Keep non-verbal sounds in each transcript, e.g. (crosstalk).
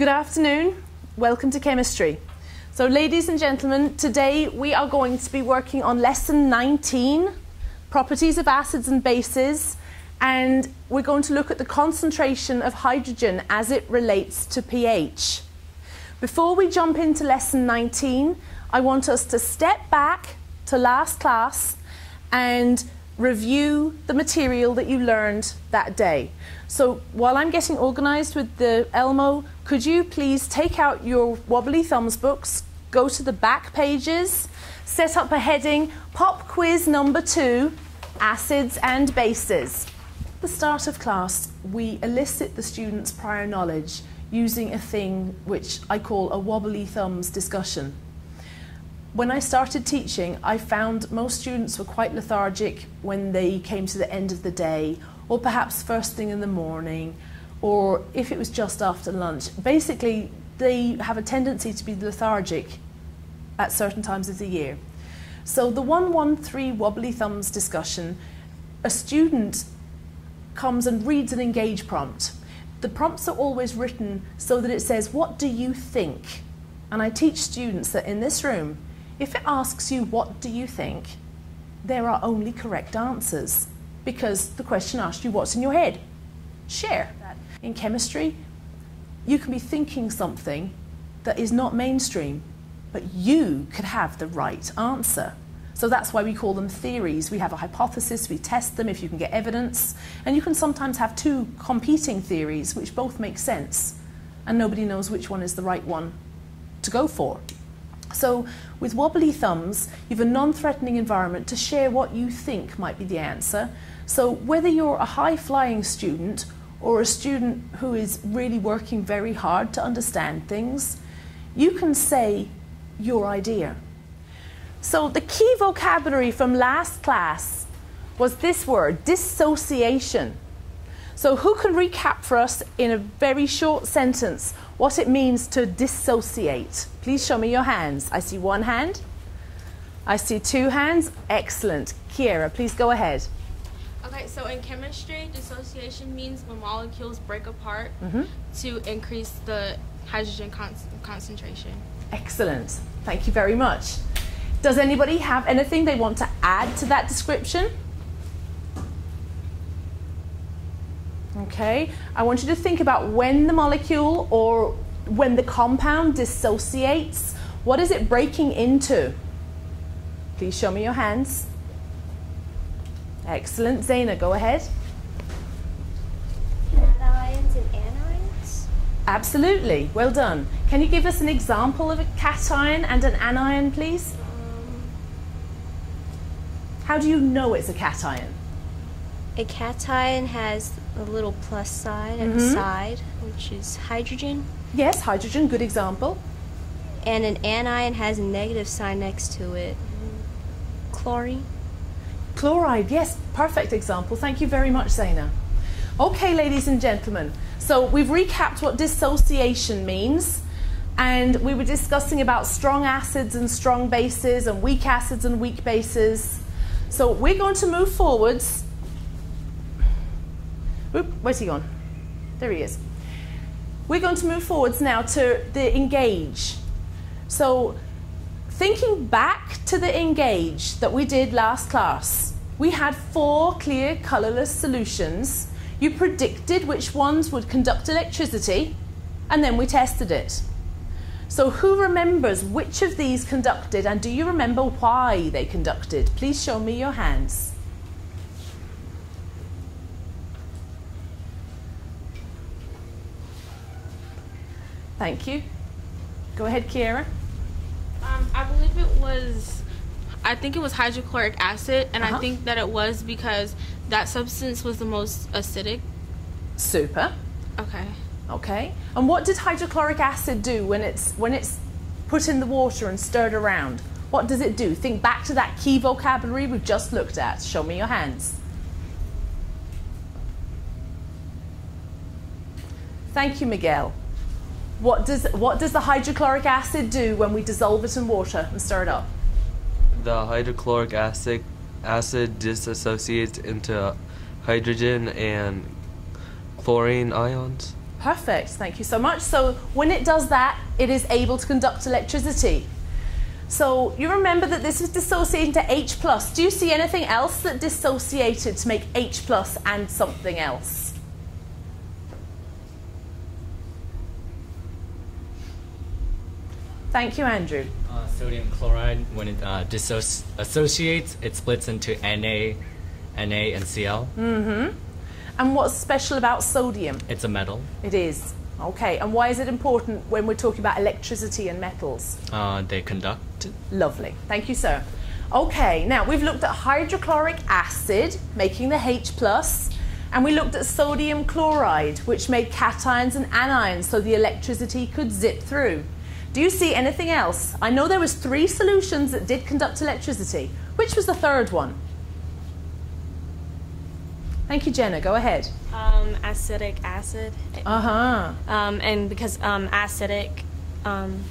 Good afternoon. Welcome to chemistry. So, ladies and gentlemen, today we are going to be working on lesson 19 properties of acids and bases, and we're going to look at the concentration of hydrogen as it relates to pH. Before we jump into lesson 19, I want us to step back to last class and review the material that you learned that day. So while I'm getting organised with the Elmo, could you please take out your wobbly thumbs books, go to the back pages, set up a heading, pop quiz number two, acids and bases. At the start of class, we elicit the students' prior knowledge using a thing which I call a wobbly thumbs discussion. When I started teaching, I found most students were quite lethargic when they came to the end of the day, or perhaps first thing in the morning, or if it was just after lunch. Basically, they have a tendency to be lethargic at certain times of the year. So, the 113 wobbly thumbs discussion, a student comes and reads an engage prompt. The prompts are always written so that it says, What do you think? And I teach students that in this room, if it asks you, what do you think, there are only correct answers because the question asked you, what's in your head? Share. In chemistry, you can be thinking something that is not mainstream, but you could have the right answer. So that's why we call them theories. We have a hypothesis, we test them if you can get evidence, and you can sometimes have two competing theories which both make sense, and nobody knows which one is the right one to go for. So with wobbly thumbs, you have a non-threatening environment to share what you think might be the answer. So whether you're a high-flying student or a student who is really working very hard to understand things, you can say your idea. So the key vocabulary from last class was this word, dissociation. So who can recap for us in a very short sentence what it means to dissociate? Please show me your hands. I see one hand. I see two hands. Excellent. Kiera, please go ahead. Okay, so in chemistry, dissociation means when molecules break apart Mhm. to increase the hydrogen con- concentration. Excellent. Thank you very much. Does anybody have anything they want to add to that description? Okay, I want you to think about when the molecule or when the compound dissociates, what is it breaking into? Please show me your hands. Excellent. Zaina, go ahead. Cations and anions? Absolutely. Well done. Can you give us an example of a cation and an anion, please? Um, How do you know it's a cation? a cation has a little plus sign at the Mhm. side, which is hydrogen, Yes, hydrogen, good example. and an anion has a negative sign next to it. Chlorine. Chloride, yes, perfect example. Thank you very much, Zaina. Okay, ladies and gentlemen, so we've recapped what dissociation means, and we were discussing about strong acids and strong bases, and weak acids and weak bases. So we're going to move forwards. Oop, where's he gone? There he is. We're going to move forwards now to the engage. So thinking back to the engage that we did last class, we had four clear colourless solutions. You predicted which ones would conduct electricity, and then we tested it. So, who remembers which of these conducted, and do you remember why they conducted? Please show me your hands. Thank you. Go ahead, Kiera. Um, I believe it was, I think it was hydrochloric acid, and Uh-huh. I think that it was because that substance was the most acidic. Super. Okay. Okay. And what did hydrochloric acid do when it's when it's put in the water and stirred around? What does it do? Think back to that key vocabulary we've just looked at. Show me your hands. Thank you, Miguel. What does what does the hydrochloric acid do when we dissolve it in water and stir it up? The hydrochloric acid acid dissociates into hydrogen and chlorine ions. Perfect, thank you so much. So when it does that, it is able to conduct electricity. So you remember that this is dissociating to H+. plus. Do you see anything else that dissociated to make H plus and something else? Thank you, Andrew. Uh, sodium chloride, when it uh, dissociates, it splits into Na, Na, and Cl. Mm-hmm. And what's special about sodium? It's a metal. It is. Okay, and why is it important when we're talking about electricity and metals? Uh, they conduct. Lovely. Thank you, sir. Okay, now we've looked at hydrochloric acid, making the H+, plus, and we looked at sodium chloride, which made cations and anions so the electricity could zip through. Do you see anything else? I know there was three solutions that did conduct electricity. Which was the third one? Thank you, Jenna. Go ahead. Um, acidic acid. Uh huh. Um, and because um, acidic, um,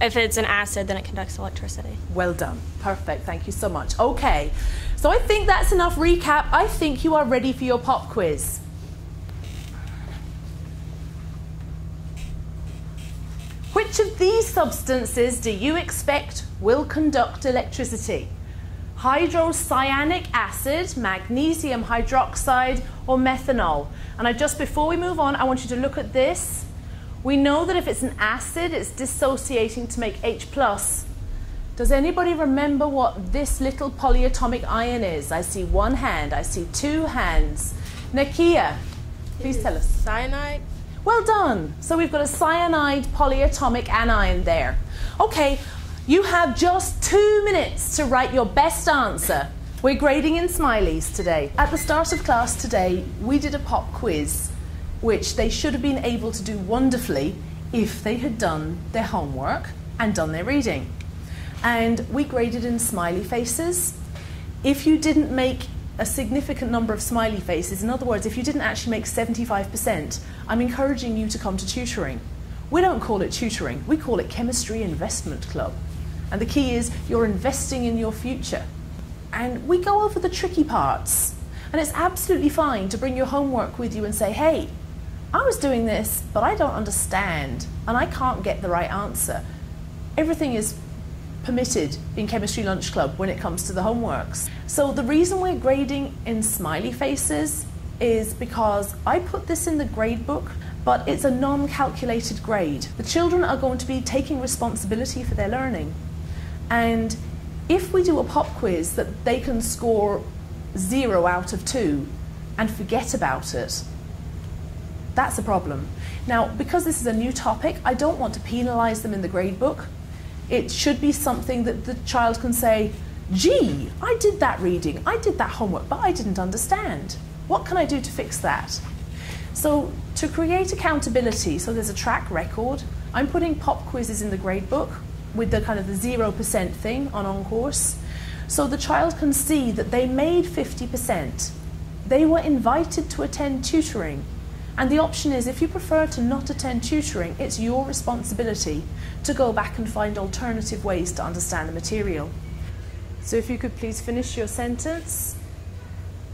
if it's an acid, then it conducts electricity. Well done. Perfect. Thank you so much. Okay. So I think that's enough recap. I think you are ready for your pop quiz. Which of these substances do you expect will conduct electricity? hydrocyanic acid, magnesium hydroxide, or methanol. And I, just before we move on, I want you to look at this. We know that if it's an acid, it's dissociating to make H+. Plus. Does anybody remember what this little polyatomic ion is? I see one hand, I see two hands. Nakia, please tell us. Cyanide. Well done. So we've got a cyanide polyatomic anion there. Okay, you have just two minutes to write your best answer. We're grading in smileys today. At the start of class today, we did a pop quiz, which they should have been able to do wonderfully if they had done their homework and done their reading. And we graded in smiley faces. If you didn't make a significant number of smiley faces, in other words, if you didn't actually make 75%, I'm encouraging you to come to tutoring. We don't call it tutoring, we call it Chemistry Investment Club. And the key is you're investing in your future. And we go over the tricky parts. And it's absolutely fine to bring your homework with you and say, hey, I was doing this, but I don't understand, and I can't get the right answer. Everything is permitted in Chemistry Lunch Club when it comes to the homeworks. So the reason we're grading in smiley faces is because I put this in the grade book, but it's a non-calculated grade. The children are going to be taking responsibility for their learning. And if we do a pop quiz that they can score zero out of two and forget about it, that's a problem. Now, because this is a new topic, I don't want to penalise them in the grade book. It should be something that the child can say, gee, I did that reading, I did that homework, but I didn't understand. What can I do to fix that? So, to create accountability, so there's a track record, I'm putting pop quizzes in the grade book with the kind of the 0% thing on on course. So the child can see that they made 50%. They were invited to attend tutoring. And the option is if you prefer to not attend tutoring, it's your responsibility to go back and find alternative ways to understand the material. So if you could please finish your sentence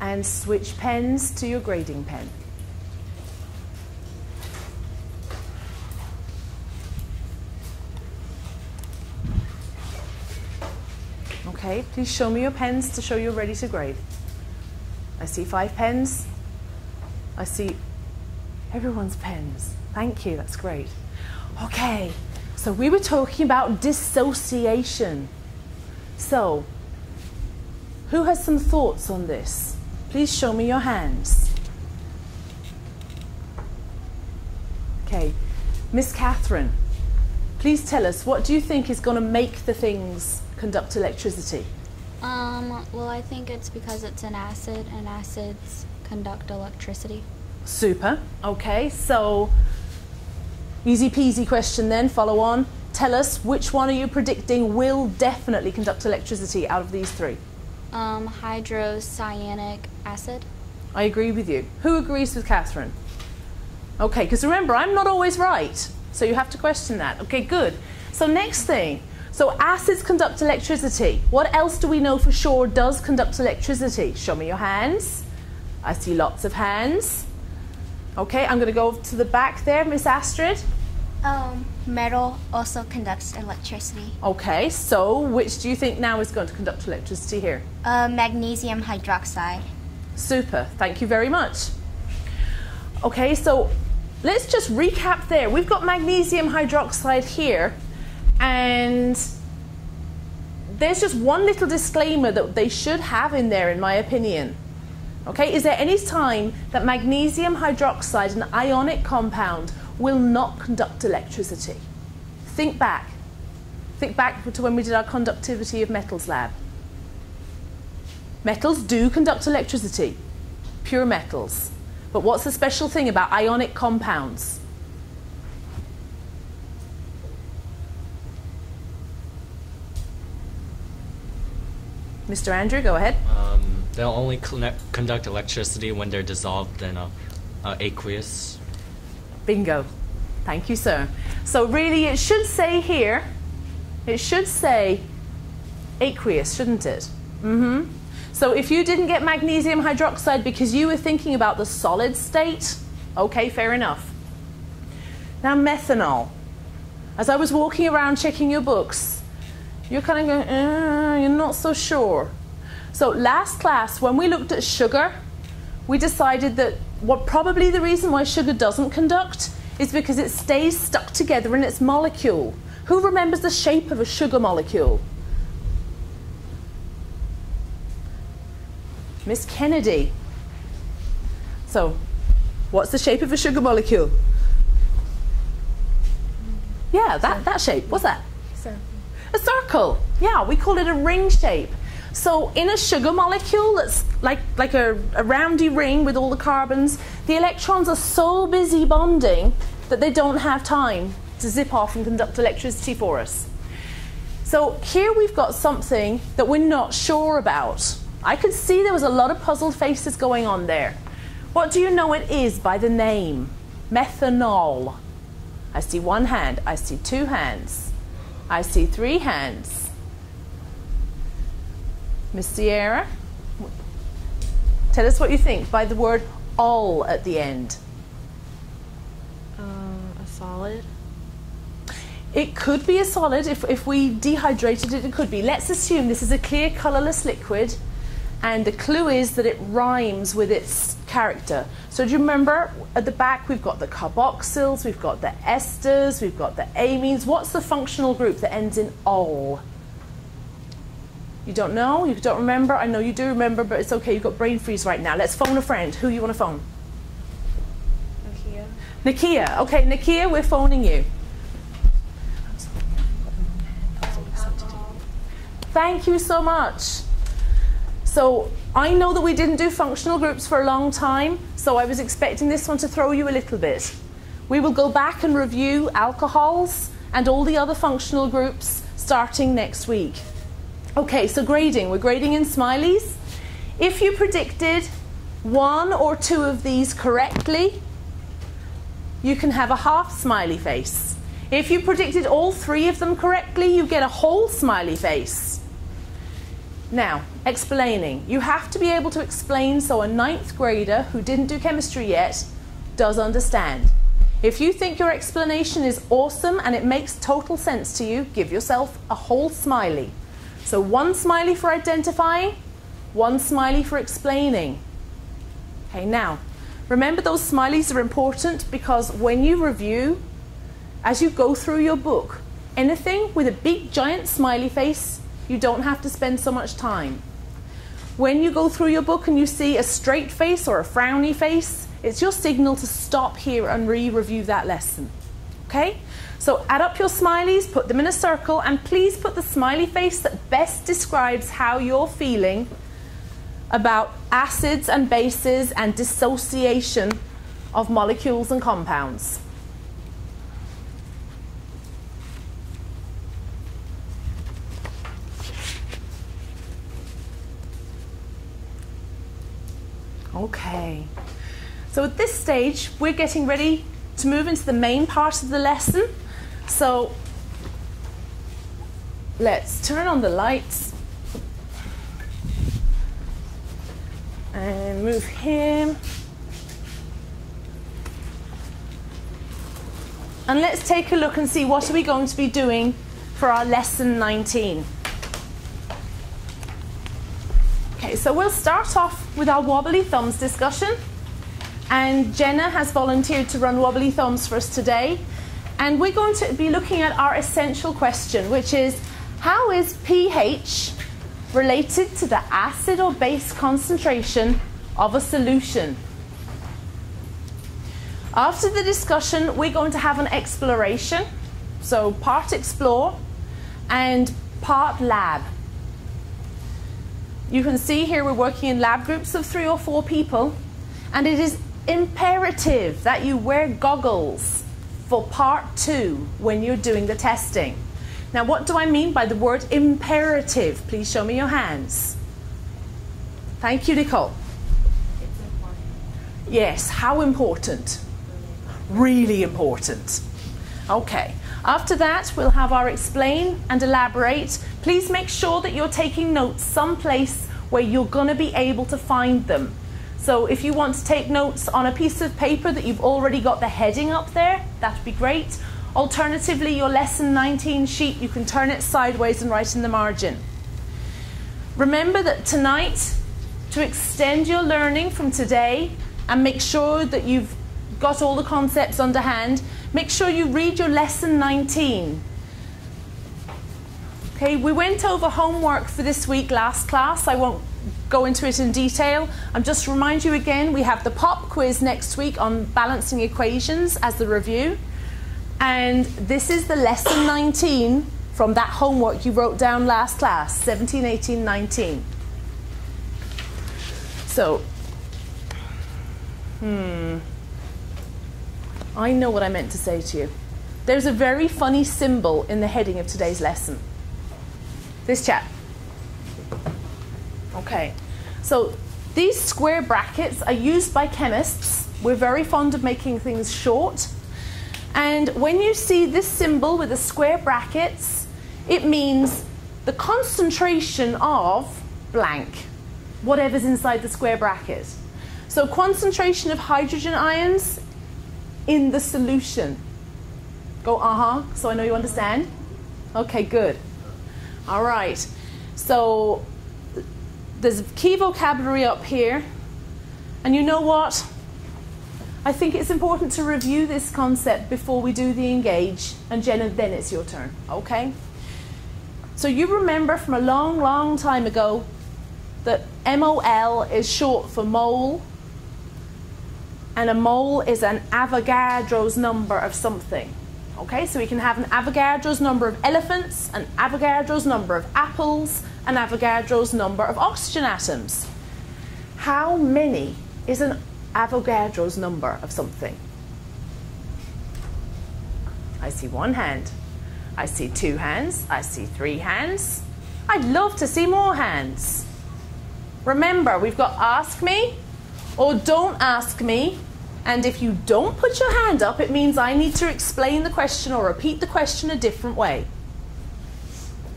and switch pens to your grading pen. Okay, please show me your pens to show you're ready to grade. I see five pens. I see everyone's pens. Thank you, that's great. Okay, so we were talking about dissociation. So, who has some thoughts on this? Please show me your hands. Okay, Miss Catherine, please tell us what do you think is going to make the things conduct electricity? Um, well, I think it's because it's an acid, and acids conduct electricity. Super. Okay, so easy peasy question then, follow on. Tell us which one are you predicting will definitely conduct electricity out of these three? Um, hydrocyanic acid. I agree with you. Who agrees with Catherine? Okay, because remember, I'm not always right, so you have to question that. Okay, good. So next thing, so acids conduct electricity. What else do we know for sure does conduct electricity? Show me your hands. I see lots of hands. Okay, I'm going to go to the back there, Miss Astrid. Um, metal also conducts electricity. Okay, so which do you think now is going to conduct electricity here? Uh, magnesium hydroxide. Super, thank you very much. Okay, so let's just recap there. We've got magnesium hydroxide here, and there's just one little disclaimer that they should have in there, in my opinion. Okay, is there any time that magnesium hydroxide, an ionic compound, will not conduct electricity? Think back. Think back to when we did our conductivity of metals lab. Metals do conduct electricity, pure metals. But what's the special thing about ionic compounds? Mr. Andrew, go ahead. Um, they'll only connect, conduct electricity when they're dissolved in a, a aqueous. Bingo. Thank you, sir. So really, it should say here, it should say aqueous, shouldn't it? Mm-hmm. So if you didn't get magnesium hydroxide because you were thinking about the solid state, okay, fair enough. Now methanol. As I was walking around checking your books, you're kind of going, uh, you're not so sure. So last class, when we looked at sugar, we decided that what probably the reason why sugar doesn't conduct is because it stays stuck together in its molecule. Who remembers the shape of a sugar molecule? Miss Kennedy. So, what's the shape of a sugar molecule? Yeah, that, that shape. What's that? Circle. A circle. Yeah, we call it a ring shape. So in a sugar molecule that's like, like a, a roundy ring with all the carbons, the electrons are so busy bonding that they don't have time to zip off and conduct electricity for us. So here we've got something that we're not sure about. I could see there was a lot of puzzled faces going on there. What do you know it is by the name? Methanol. I see one hand. I see two hands. I see three hands. Miss Sierra, tell us what you think by the word all at the end. Uh, a solid. It could be a solid. If, if we dehydrated it, it could be. Let's assume this is a clear, colourless liquid, and the clue is that it rhymes with its character. So do you remember at the back we've got the carboxyls, we've got the esters, we've got the amines. What's the functional group that ends in ol? You don't know? You don't remember? I know you do remember, but it's okay. You've got brain freeze right now. Let's phone a friend. Who you want to phone? Nakia. Nakia. Okay, Nakia, we're phoning you. Thank you so much. So I know that we didn't do functional groups for a long time, so I was expecting this one to throw you a little bit. We will go back and review alcohols and all the other functional groups starting next week. Okay, so grading. We're grading in smileys. If you predicted one or two of these correctly, you can have a half smiley face. If you predicted all three of them correctly, you get a whole smiley face. Now, explaining. You have to be able to explain so a ninth grader who didn't do chemistry yet does understand. If you think your explanation is awesome and it makes total sense to you, give yourself a whole smiley. So one smiley for identifying, one smiley for explaining. Okay, now, remember those smileys are important because when you review, as you go through your book, anything with a big giant smiley face, you don't have to spend so much time. When you go through your book and you see a straight face or a frowny face, it's your signal to stop here and re-review that lesson. Okay? So add up your smileys, put them in a circle, and please put the smiley face that best describes how you're feeling about acids and bases and dissociation of molecules and compounds. Okay. So at this stage, we're getting ready to move into the main part of the lesson. So let's turn on the lights and move him. and let's take a look and see what are we going to be doing for our lesson 19. Okay, so we'll start off with our wobbly thumbs discussion. And Jenna has volunteered to run wobbly thumbs for us today. And we're going to be looking at our essential question, which is how is pH related to the acid or base concentration of a solution? After the discussion, we're going to have an exploration. So, part explore and part lab. You can see here we're working in lab groups of three or four people, and it is imperative that you wear goggles for part two when you're doing the testing. Now, what do I mean by the word imperative? Please show me your hands. Thank you, Nicole. Yes, how important? Really important. Okay. After that, we'll have our explain and elaborate. Please make sure that you're taking notes someplace where you're going to be able to find them. So if you want to take notes on a piece of paper that you've already got the heading up there, that'd be great. Alternatively, your lesson 19 sheet, you can turn it sideways and write in the margin. Remember that tonight, to extend your learning from today and make sure that you've got all the concepts underhand, make sure you read your lesson 19. Okay, we went over homework for this week last class. I won't go into it in detail. I'm just to remind you again, we have the pop quiz next week on balancing equations as the review. And this is the lesson 19 from that homework you wrote down last class, 17, 18, 19. So, hmm. I know what I meant to say to you. There's a very funny symbol in the heading of today's lesson. This chap. Okay, so these square brackets are used by chemists. We're very fond of making things short. And when you see this symbol with the square brackets, it means the concentration of blank, whatever's inside the square bracket. So concentration of hydrogen ions in the solution. Go, uh-huh, so I know you understand. Okay, good. All right. So there's key vocabulary up here. And you know what? I think it's important to review this concept before we do the engage. And Jenna, then it's your turn, okay? So you remember from a long, long time ago that MOL is short for mole, and a mole is an Avogadro's number of something. Okay, so we can have an Avogadro's number of elephants, an Avogadro's number of apples, an Avogadro's number of oxygen atoms. How many is an Avogadro's number of something? I see one hand. I see two hands. I see three hands. I'd love to see more hands. Remember, we've got ask me or don't ask me. And if you don't put your hand up, it means I need to explain the question or repeat the question a different way.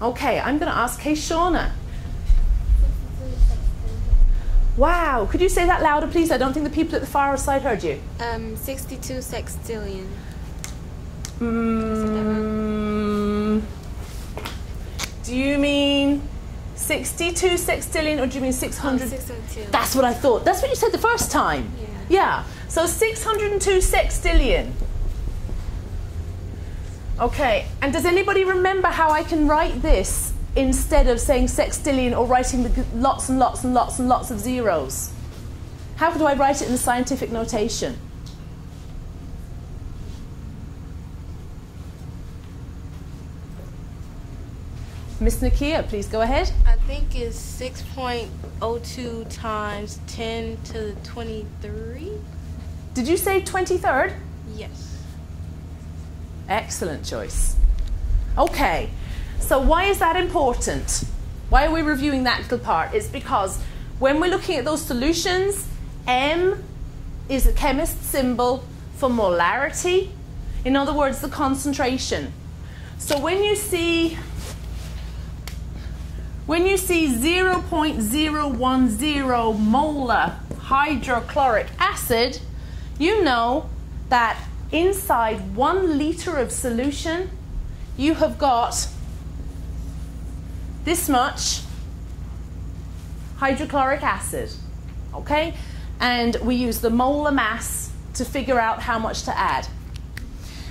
Okay, I'm going to ask Hey Shauna. Wow, could you say that louder, please? I don't think the people at the far side heard you. Um, 62 sextillion. Mm, do you mean 62 sextillion or do you mean 600? Oh, 602. That's what I thought. That's what you said the first time. Yeah. Yeah. So 602 sextillion. Okay. And does anybody remember how I can write this instead of saying sextillion or writing the lots and lots and lots and lots of zeros? How do I write it in the scientific notation? Miss Nakia, please go ahead. I think it's 6.02 times 10 to the 23. Did you say 23rd? Yes. Excellent choice. Okay, so why is that important? Why are we reviewing that little part? It's because when we're looking at those solutions, M is a chemist symbol for molarity. In other words, the concentration. So when you see when you see 0.010 molar hydrochloric acid, you know that inside one liter of solution, you have got this much hydrochloric acid. Okay? And we use the molar mass to figure out how much to add.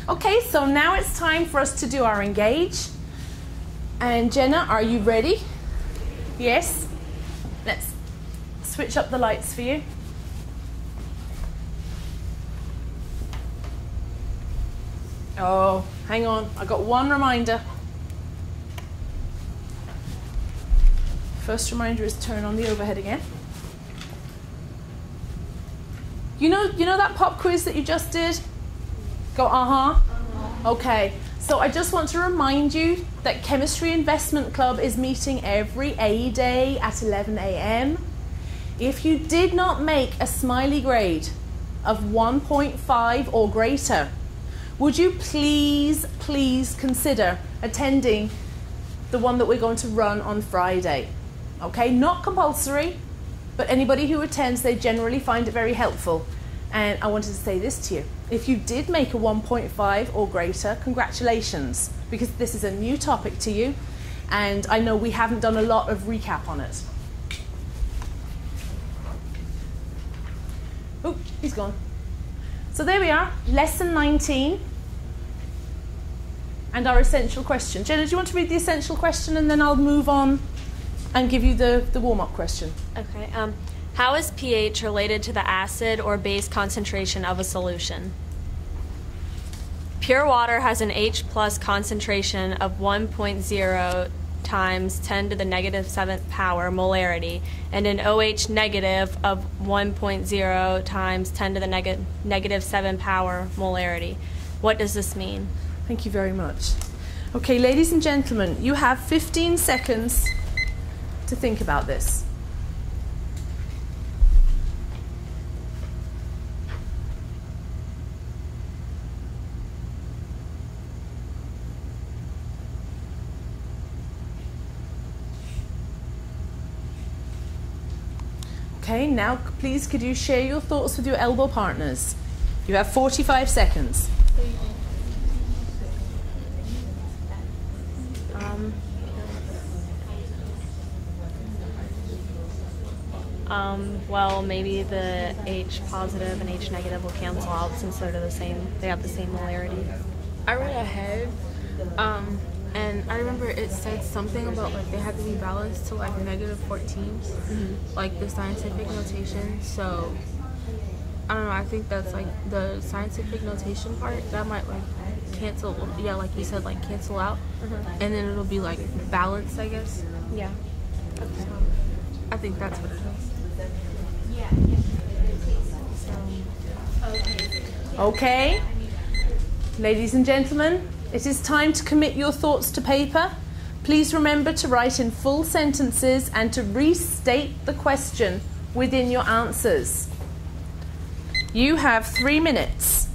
Okay, so now it's time for us to do our engage. And Jenna, are you ready? Yes? Let's switch up the lights for you. Oh, hang on. I got one reminder. First reminder is turn on the overhead again. You know, you know that pop quiz that you just did? Go, uh huh. Okay. So I just want to remind you that Chemistry Investment Club is meeting every A day at 11 a.m. If you did not make a smiley grade of 1.5 or greater, would you please, please consider attending the one that we're going to run on Friday? Okay, not compulsory, but anybody who attends, they generally find it very helpful. And I wanted to say this to you. If you did make a 1.5 or greater, congratulations, because this is a new topic to you, and I know we haven't done a lot of recap on it. Oh, he's gone. So there we are, lesson 19, and our essential question. Jenna, do you want to read the essential question and then I'll move on and give you the, the warm up question? Okay. Um, how is pH related to the acid or base concentration of a solution? Pure water has an H plus concentration of 1.0 times 10 to the negative 7th power molarity and an OH negative of 1.0 times 10 to the neg- negative 7 power molarity. What does this mean? Thank you very much. Okay, ladies and gentlemen, you have 15 seconds to think about this. Okay, now please could you share your thoughts with your elbow partners? You have 45 seconds. Um, um, well, maybe the H positive and H negative will cancel out since they're the same. They have the same molarity. I read ahead, um, and I remember it said something about like they had to be balanced to like negative 14, like the scientific notation. So I don't know. I think that's like the scientific notation part that might like cancel. Yeah, like you said, like cancel out, mm-hmm. and then it'll be like balanced. I guess. Yeah. So I think that's what it is. Okay. Ladies and gentlemen, it is time to commit your thoughts to paper. Please remember to write in full sentences and to restate the question within your answers. You have three minutes.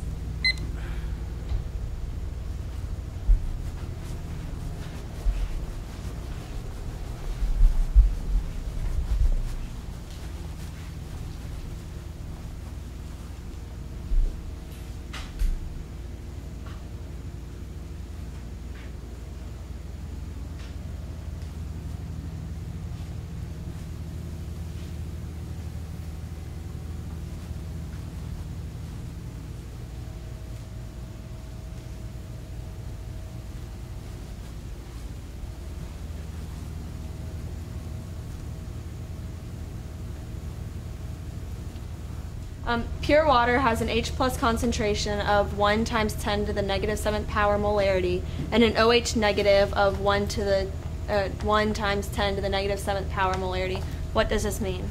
Um, pure water has an H plus concentration of 1 times 10 to the negative 7th power molarity and an OH negative of 1 to the uh, 1 times 10 to the negative 7th power molarity. What does this mean?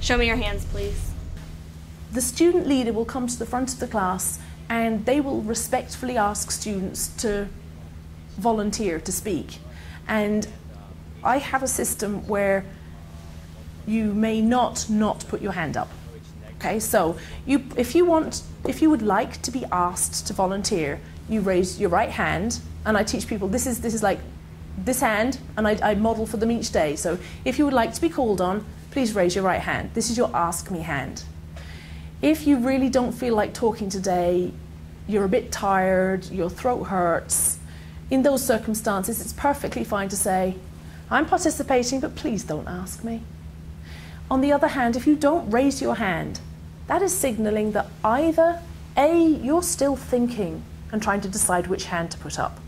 Show me your hands, please. The student leader will come to the front of the class and they will respectfully ask students to volunteer to speak. And I have a system where you may not not put your hand up. Okay, so you, if you want, if you would like to be asked to volunteer, you raise your right hand, and I teach people this is this is like this hand, and I, I model for them each day. So if you would like to be called on, please raise your right hand. This is your ask me hand. If you really don't feel like talking today, you're a bit tired, your throat hurts, in those circumstances, it's perfectly fine to say, I'm participating, but please don't ask me. On the other hand, if you don't raise your hand, that is signaling that either A, you're still thinking and trying to decide which hand to put up,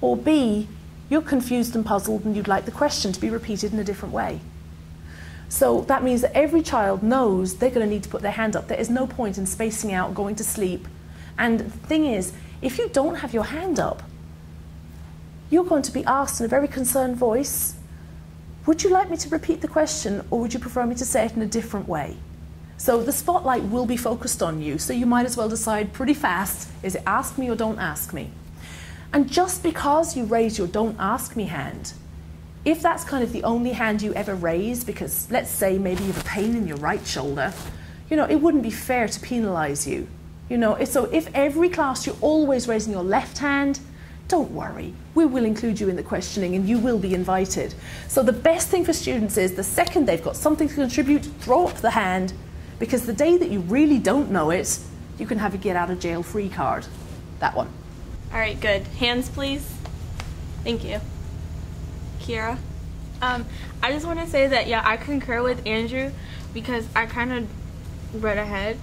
or B, you're confused and puzzled and you'd like the question to be repeated in a different way. So that means that every child knows they're going to need to put their hand up. There is no point in spacing out, going to sleep. And the thing is, if you don't have your hand up, you're going to be asked in a very concerned voice, would you like me to repeat the question or would you prefer me to say it in a different way? So the spotlight will be focused on you, so you might as well decide pretty fast, is it ask me or don't ask me? And just because you raise your don't ask me hand, if that's kind of the only hand you ever raise, because let's say maybe you have a pain in your right shoulder, you know, it wouldn't be fair to penalise you. You know, so if every class you're always raising your left hand, don't worry, we will include you in the questioning and you will be invited. So the best thing for students is the second they've got something to contribute, throw up the hand, because the day that you really don't know it, you can have a get out of jail free card. That one. All right, good. Hands, please. Thank you. Kira? Um, I just want to say that, yeah, I concur with Andrew because I kind of read ahead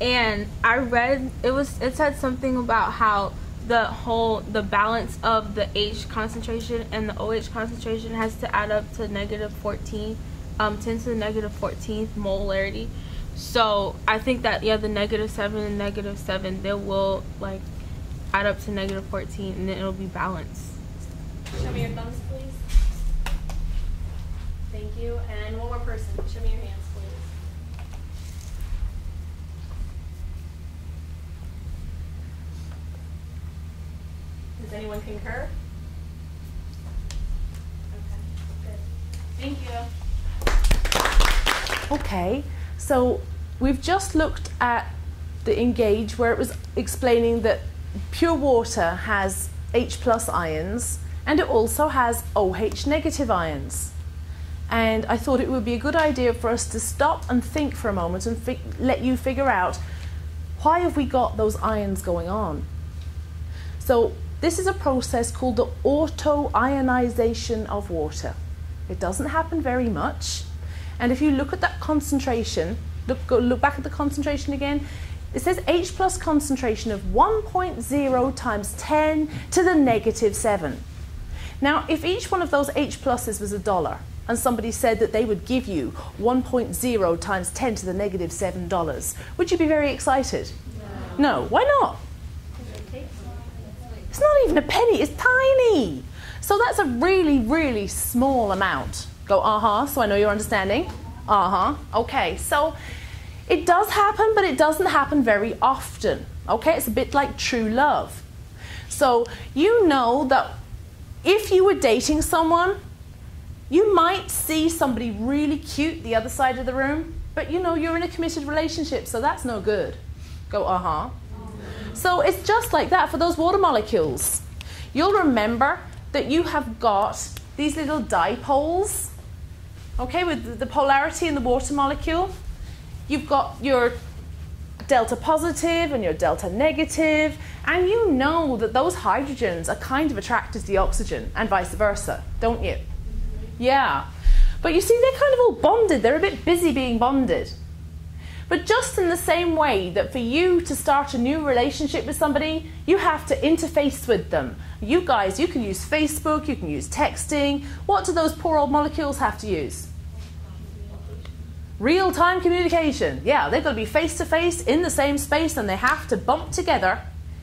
and I read, it was, it said something about how the whole the balance of the H concentration and the OH concentration has to add up to negative 14 um 10 to the negative 14th molarity so I think that yeah the negative 7 and negative 7 they will like add up to negative 14 and then it'll be balanced Show me your thumbs, please. Thank you. And one more person. Show me your hands, please. Does anyone concur? Okay, good. Thank you. Okay, so we've just looked at the Engage where it was explaining that pure water has H plus ions and it also has OH negative ions. And I thought it would be a good idea for us to stop and think for a moment and let you figure out why have we got those ions going on. So this is a process called the auto-ionization of water. It doesn't happen very much. And if you look at that concentration, look, look back at the concentration again, it says H plus concentration of 1.0 times 10 to the negative 7. Now, if each one of those H pluses was a dollar, and somebody said that they would give you 1.0 times 10 to the $7, would you be very excited? No. no. Why not? It's not even a penny, it's tiny. So that's a really, really small amount. Go, uh huh, so I know you're understanding. Uh huh. Okay, so it does happen, but it doesn't happen very often. Okay, it's a bit like true love. So you know that if you were dating someone, you might see somebody really cute the other side of the room, but you know you're in a committed relationship, so that's no good. Go, uh huh. So it's just like that for those water molecules. You'll remember that you have got these little dipoles, okay, with the polarity in the water molecule. You've got your delta positive and your delta negative, and you know that those hydrogens are kind of attracted to the oxygen and vice versa, don't you? Yeah. But you see, they're kind of all bonded, they're a bit busy being bonded. But just in the same way that for you to start a new relationship with somebody, you have to interface with them. You guys, you can use Facebook, you can use texting. What do those poor old molecules have to use? Real time communication. Yeah, they've got to be face to face in the same space and they have to bump together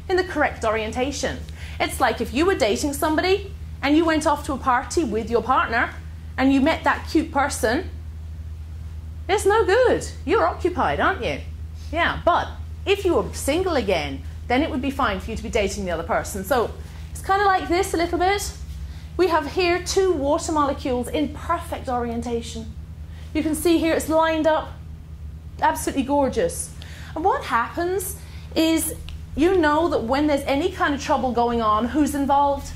in the correct orientation. It's like if you were dating somebody and you went off to a party with your partner and you met that cute person, it's no good. You're occupied, aren't you? Yeah, but if you were single again, then it would be fine for you to be dating the other person. So it's kind of like this a little bit. We have here two water molecules in perfect orientation. You can see here it's lined up, absolutely gorgeous. And what happens is you know that when there's any kind of trouble going on, who's involved?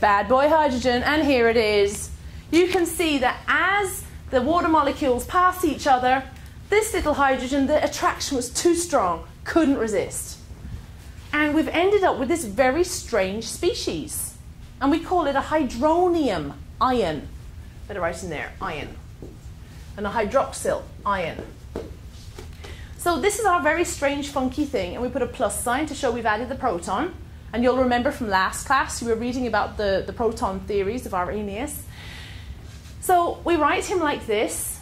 Bad boy, hydrogen, and here it is. You can see that as the water molecules pass each other, this little hydrogen, the attraction was too strong, couldn't resist. And we've ended up with this very strange species. And we call it a hydronium ion. Better write in there, ion. And a hydroxyl ion. So this is our very strange, funky thing, and we put a plus sign to show we've added the proton. And you'll remember from last class, you were reading about the, the proton theories of Arrhenius. So we write him like this,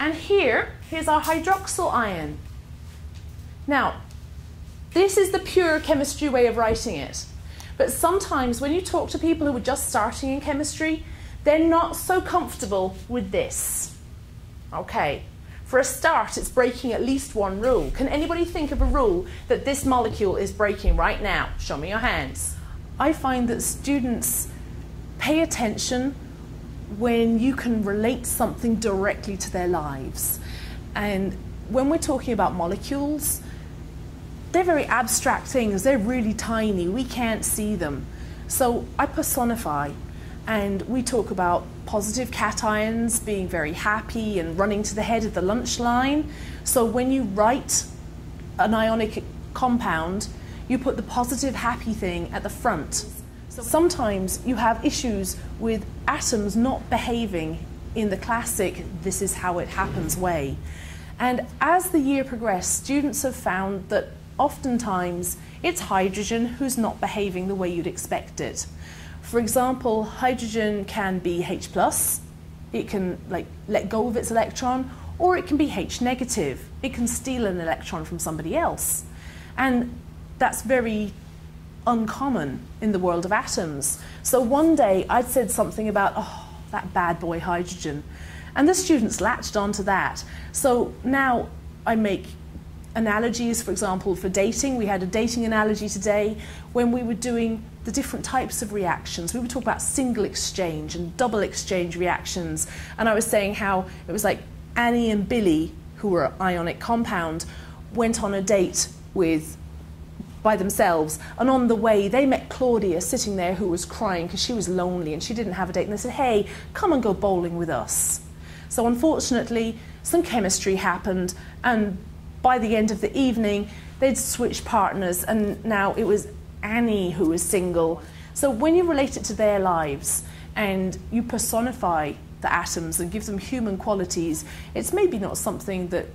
and here, here's our hydroxyl ion. Now, this is the pure chemistry way of writing it. But sometimes when you talk to people who are just starting in chemistry, they're not so comfortable with this. Okay, for a start, it's breaking at least one rule. Can anybody think of a rule that this molecule is breaking right now? Show me your hands. I find that students pay attention when you can relate something directly to their lives. And when we're talking about molecules, they're very abstract things, they're really tiny, we can't see them. So I personify and we talk about positive cations being very happy and running to the head of the lunch line. So when you write an ionic compound, you put the positive happy thing at the front. Sometimes you have issues with atoms not behaving in the classic this is how it happens way. And as the year progressed, students have found that oftentimes it's hydrogen who's not behaving the way you'd expect it. For example, hydrogen can be H plus, it can like let go of its electron, or it can be H negative. It can steal an electron from somebody else. And that's very uncommon in the world of atoms. So one day I'd said something about, oh, that bad boy hydrogen. And the students latched onto that. So now I make analogies, for example, for dating. We had a dating analogy today when we were doing the different types of reactions. We would talk about single exchange and double exchange reactions. And I was saying how it was like Annie and Billy, who were ionic compound, went on a date with by themselves. And on the way, they met Claudia sitting there who was crying because she was lonely and she didn't have a date. And they said, Hey, come and go bowling with us. So, unfortunately, some chemistry happened, and by the end of the evening, they'd switched partners, and now it was Annie who was single. So when you relate it to their lives and you personify the atoms and give them human qualities, it's maybe not something that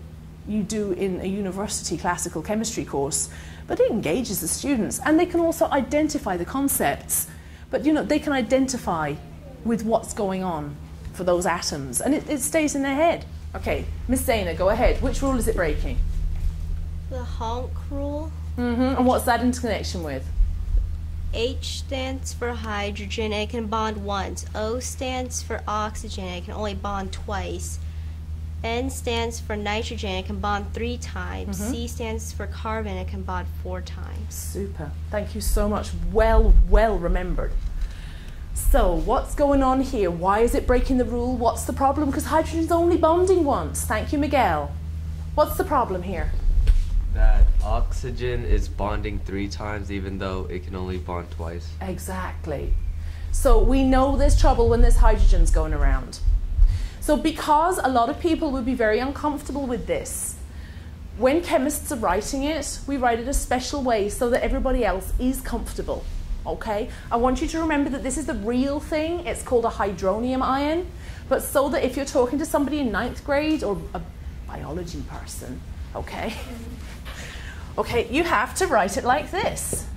you do in a university classical chemistry course, but it engages the students and they can also identify the concepts. But you know, they can identify with what's going on for those atoms and it, it stays in their head. Okay, Miss Dana, go ahead. Which rule is it breaking? The HONC rule. Mm-hmm. And what's that in connection with? H stands for hydrogen, it can bond once. O stands for oxygen, it can only bond twice. N stands for nitrogen, it can bond three times. Mhm. C stands for carbon, it can bond four times. Super. Thank you so much. Well, well remembered. So, what's going on here? Why is it breaking the rule? What's the problem? Because hydrogen's only bonding once. Thank you, Miguel. What's the problem here? That oxygen is bonding three times even though it can only bond twice. Exactly. So, we know there's trouble when there's hydrogens going around. So, because a lot of people would be very uncomfortable with this, when chemists are writing it, we write it a special way so that everybody else is comfortable. Okay? I want you to remember that this is the real thing. It's called a hydronium ion. But so that if you're talking to somebody in ninth grade or a biology person, okay? (laughs) Okay, you have to write it like this.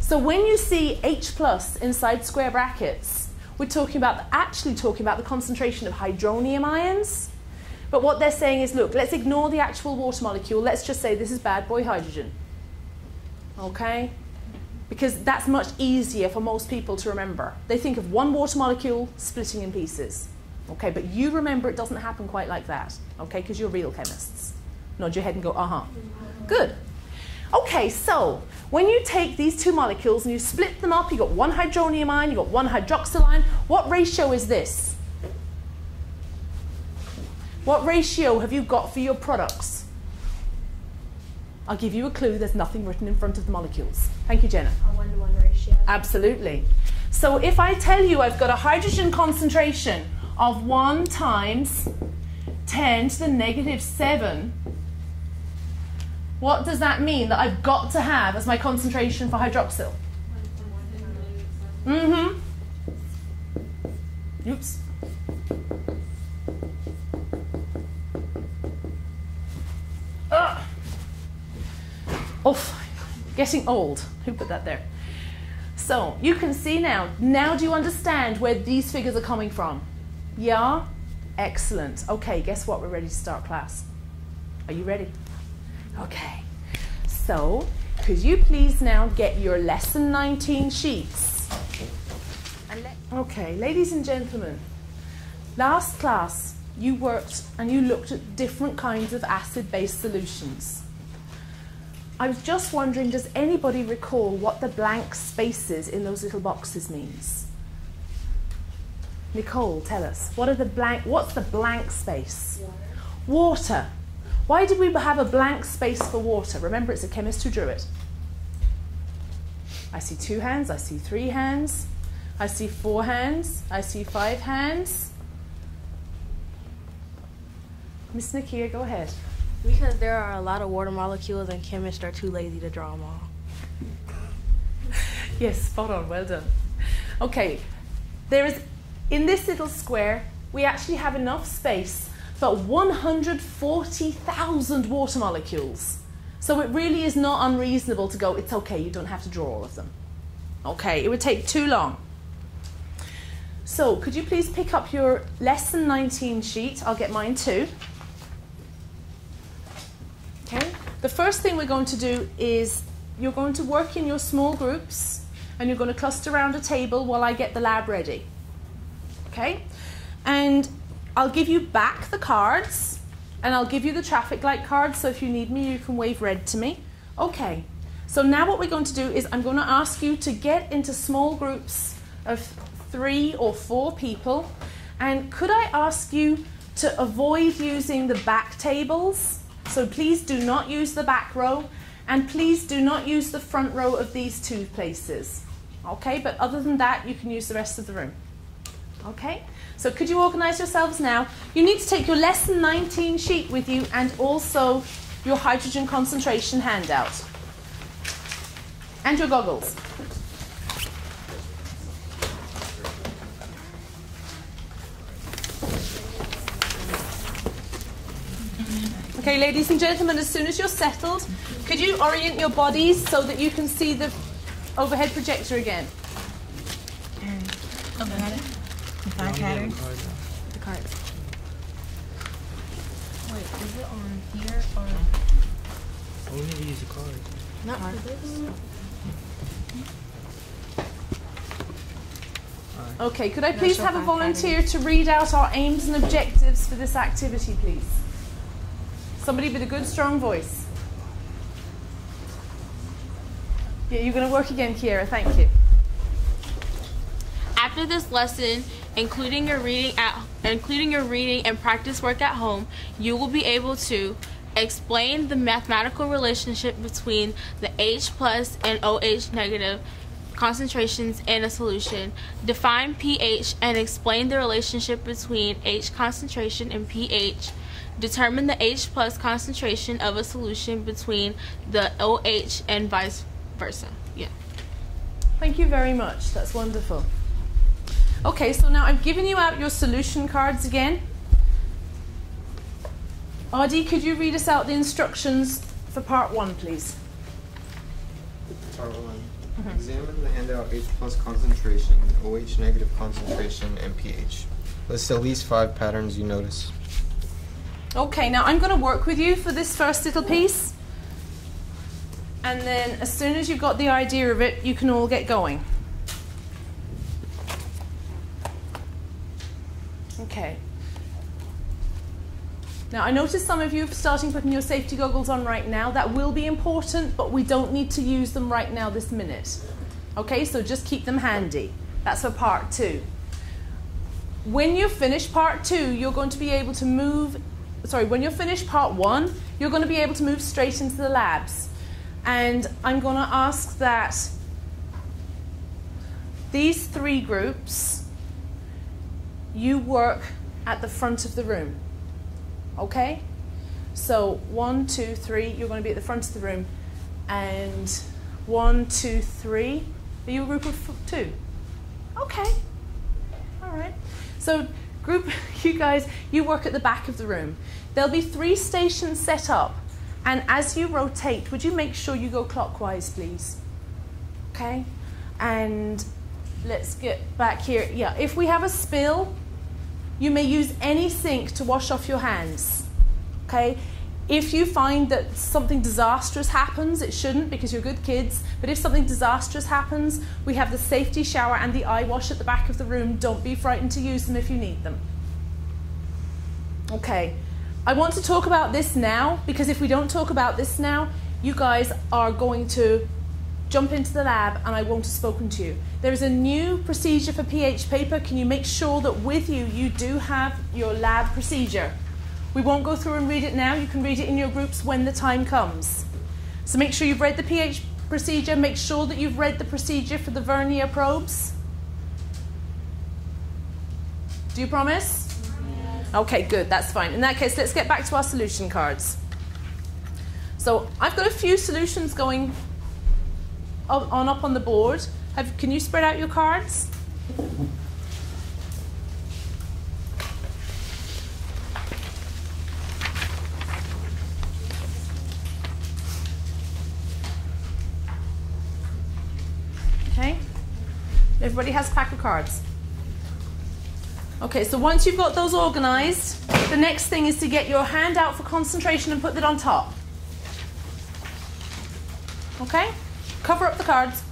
So when you see H plus inside square brackets, we're talking about actually talking about the concentration of hydronium ions. But what they're saying is, look, let's ignore the actual water molecule. Let's just say this is bad boy hydrogen. Okay? Because that's much easier for most people to remember. They think of one water molecule splitting in pieces. Okay, but you remember it doesn't happen quite like that. Okay, because you're real chemists. Nod your head and go, uh huh. Good. Okay, so when you take these two molecules and you split them up, you've got one hydronium ion, you've got one hydroxyl ion. What ratio is this? What ratio have you got for your products? I'll give you a clue, there's nothing written in front of the molecules. Thank you, Jenna. A one to one ratio. Absolutely. So if I tell you I've got a hydrogen concentration of 1 times 10 to the negative 7 What does that mean that I've got to have as my concentration for hydroxyl? Mm-hmm. Oops. Ugh. Oh, getting old. Who put that there? So you can see now. Now do you understand where these figures are coming from? Yeah? Excellent. Okay, guess what? We're ready to start class. Are you ready? Okay. So, could you please now get your lesson 19 sheets? Okay, ladies and gentlemen, last class you worked and you looked at different kinds of acid base solutions. I was just wondering does anybody recall what the blank spaces in those little boxes means? Nicole, tell us. What are the blank what's the blank space? Water. Why did we have a blank space for water? Remember it's a chemist who drew it. I see two hands, I see three hands, I see four hands, I see five hands. Miss Nakia, go ahead. Because there are a lot of water molecules and chemists are too lazy to draw them all. Yes, spot on, well done. Okay, there is, in this little square, we actually have enough space for 140,000 water molecules. So it really is not unreasonable to go, it's okay, you don't have to draw all of them. Okay, it would take too long. So could you please pick up your lesson 19 sheet? I'll get mine too. Okay, the first thing we're going to do is you're going to work in your small groups and you're going to cluster around a table while I get the lab ready. Okay, and I'll give you back the cards and I'll give you the traffic light cards so if you need me you can wave red to me. Okay, so now what we're going to do is I'm going to ask you to get into small groups of three or four people and could I ask you to avoid using the back tables? So please do not use the back row and please do not use the front row of these two places. Okay, but other than that, you can use the rest of the room. Okay, so could you organize yourselves now? You need to take your lesson 19 sheet with you and also your hydrogen concentration handout. And your goggles. Okay, ladies and gentlemen, as soon as you're settled, could you orient your bodies so that you can see the overhead projector again? Okay. The five patterns. The cards. Wait, is it on here or Oh, we need to use the card. not for? Okay, could I please have a volunteer to read out our aims and objectives for this activity, please? Somebody with a good, strong voice. Yeah, you're going to work again, Kiera. Thank you. After this lesson, including your reading at including your reading and practice work at home, you will be able to explain the mathematical relationship between the H plus and OH negative concentrations in a solution, define pH and explain the relationship between H concentration and pH, determine the H plus concentration of a solution between the OH and vice versa. Yeah. Thank you very much. That's wonderful. Okay, so now I've given you out your solution cards again. Audie, could you read us out the instructions for part one, please? Part one. Mm-hmm. Examine the handout H plus concentration, OH negative concentration, and pH. List at least five patterns you notice. Okay, now I'm going to work with you for this first little piece. And then as soon as you've got the idea of it, you can all get going. Okay. Now, I notice some of you are starting putting your safety goggles on right now. That will be important, but we don't need to use them right now this minute. Okay, so just keep them handy. That's for part two. When you finish part two, you're going to be able to move, sorry, when you're finished part one, you're going to be able to move straight into the labs. And I'm going to ask that these three groups, you work at the front of the room. Okay? So one, two, three. You're going to be at the front of the room, and one, two, three. Are you a group of two? Okay. All right. So group, (laughs) you guys, you work at the back of the room. There'll be three stations set up, and as you rotate, would you make sure you go clockwise, please? Okay. And let's get back here. Yeah. If we have a spill, you may use any sink to wash off your hands. Okay? If you find that something disastrous happens, it shouldn't because you're good kids, but if something disastrous happens, we have the safety shower and the eye wash at the back of the room. Don't be frightened to use them if you need them. Okay. I want to talk about this now because if we don't talk about this now, you guys are going to jump into the lab and I won't have spoken to you. There is a new procedure for pH paper. Can you make sure that with you you do have your lab procedure? We won't go through and read it now. You can read it in your groups when the time comes. So make sure you've read the pH procedure. Make sure that you've read the procedure for the vernier probes. Do you promise? Okay, good. That's fine. In that case, let's get back to our solution cards. So I've got a few solutions going on up on the board. Have, can you spread out your cards? Okay. Everybody has a pack of cards. Okay, so once you've got those organized, the next thing is to get your hand out for concentration and put that on top. Okay? Cover up the cards.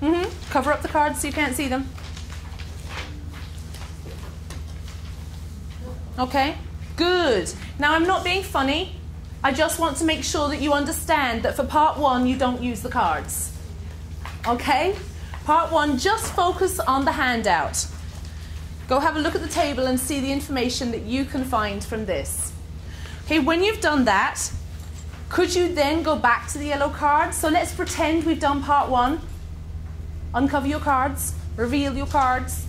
Mm-hmm. Cover up the cards so you can't see them. Okay? Good. Now I'm not being funny. I just want to make sure that you understand that for part one you don't use the cards. Okay? Part one, just focus on the handout. Go have a look at the table and see the information that you can find from this. Okay, when you've done that, could you then go back to the yellow cards? So let's pretend we've done part one. Uncover your cards, reveal your cards.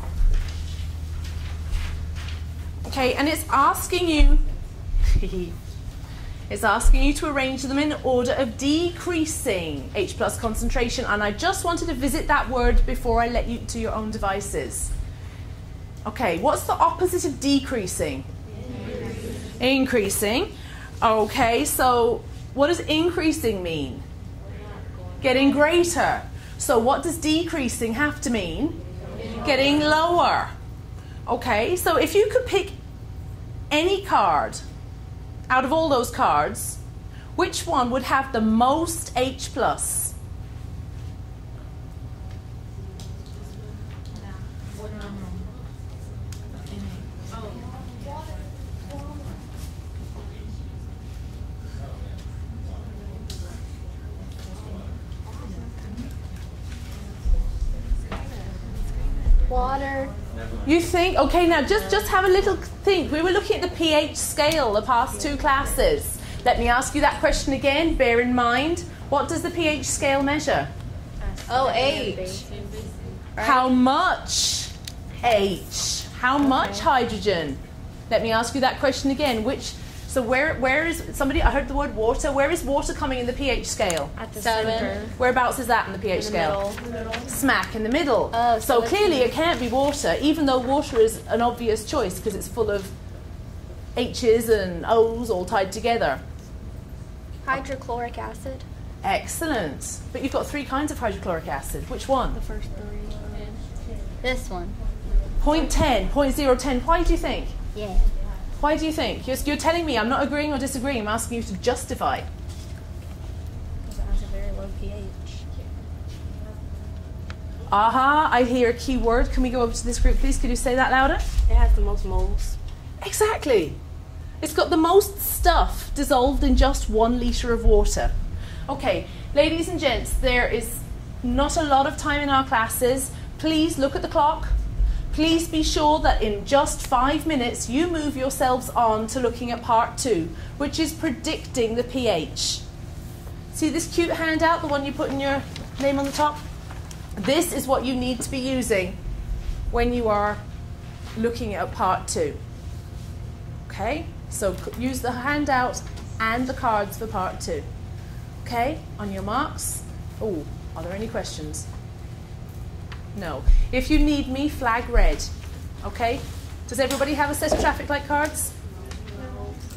Okay, and it's asking you, (laughs) it's asking you to arrange them in order of decreasing H plus concentration. And I just wanted to visit that word before I let you to your own devices. Okay, what's the opposite of decreasing? Increasing. increasing. Okay, so what does increasing mean? Getting greater. So what does decreasing have to mean? Getting lower. Okay, so if you could pick any card out of all those cards, which one would have the most H plus? Water. You think? Okay, now just just have a little think. We were looking at the pH scale the past two classes. Let me ask you that question again. Bear in mind, what does the pH scale measure? Oh, H. How much H? How much hydrogen? Let me ask you that question again. Which so where where is somebody I heard the word water. Where is water coming in the pH scale? At the Seven. center. Whereabouts is that in the pH In the scale? middle. Smack in the middle. Oh, so so clearly it can't be water, even though water is an obvious choice because it's full of H's and O's all tied together. Hydrochloric acid. Excellent. But you've got three kinds of hydrochloric acid. Which one? The first three. This one. Point 10, point 010. Why do you think? Yeah. Why do you think? You're, you're telling me I'm not agreeing or disagreeing. I'm asking you to justify. Because it has a very low pH. Aha, I hear a key word. Can we go over to this group, please? Could you say that louder? It has the most moles. Exactly. It's got the most stuff dissolved in just one litre of water. Okay, ladies and gents, there is not a lot of time in our classes. Please look at the clock. Please be sure that in just five minutes you move yourselves on to looking at part two, which is predicting the pH. See this cute handout, the one you put in your name on the top? This is what you need to be using when you are looking at part two. Okay, so use the handout and the cards for part two. Okay, on your marks. Oh, are there any questions? No. If you need me, flag red. Okay? Does everybody have a set of traffic light cards?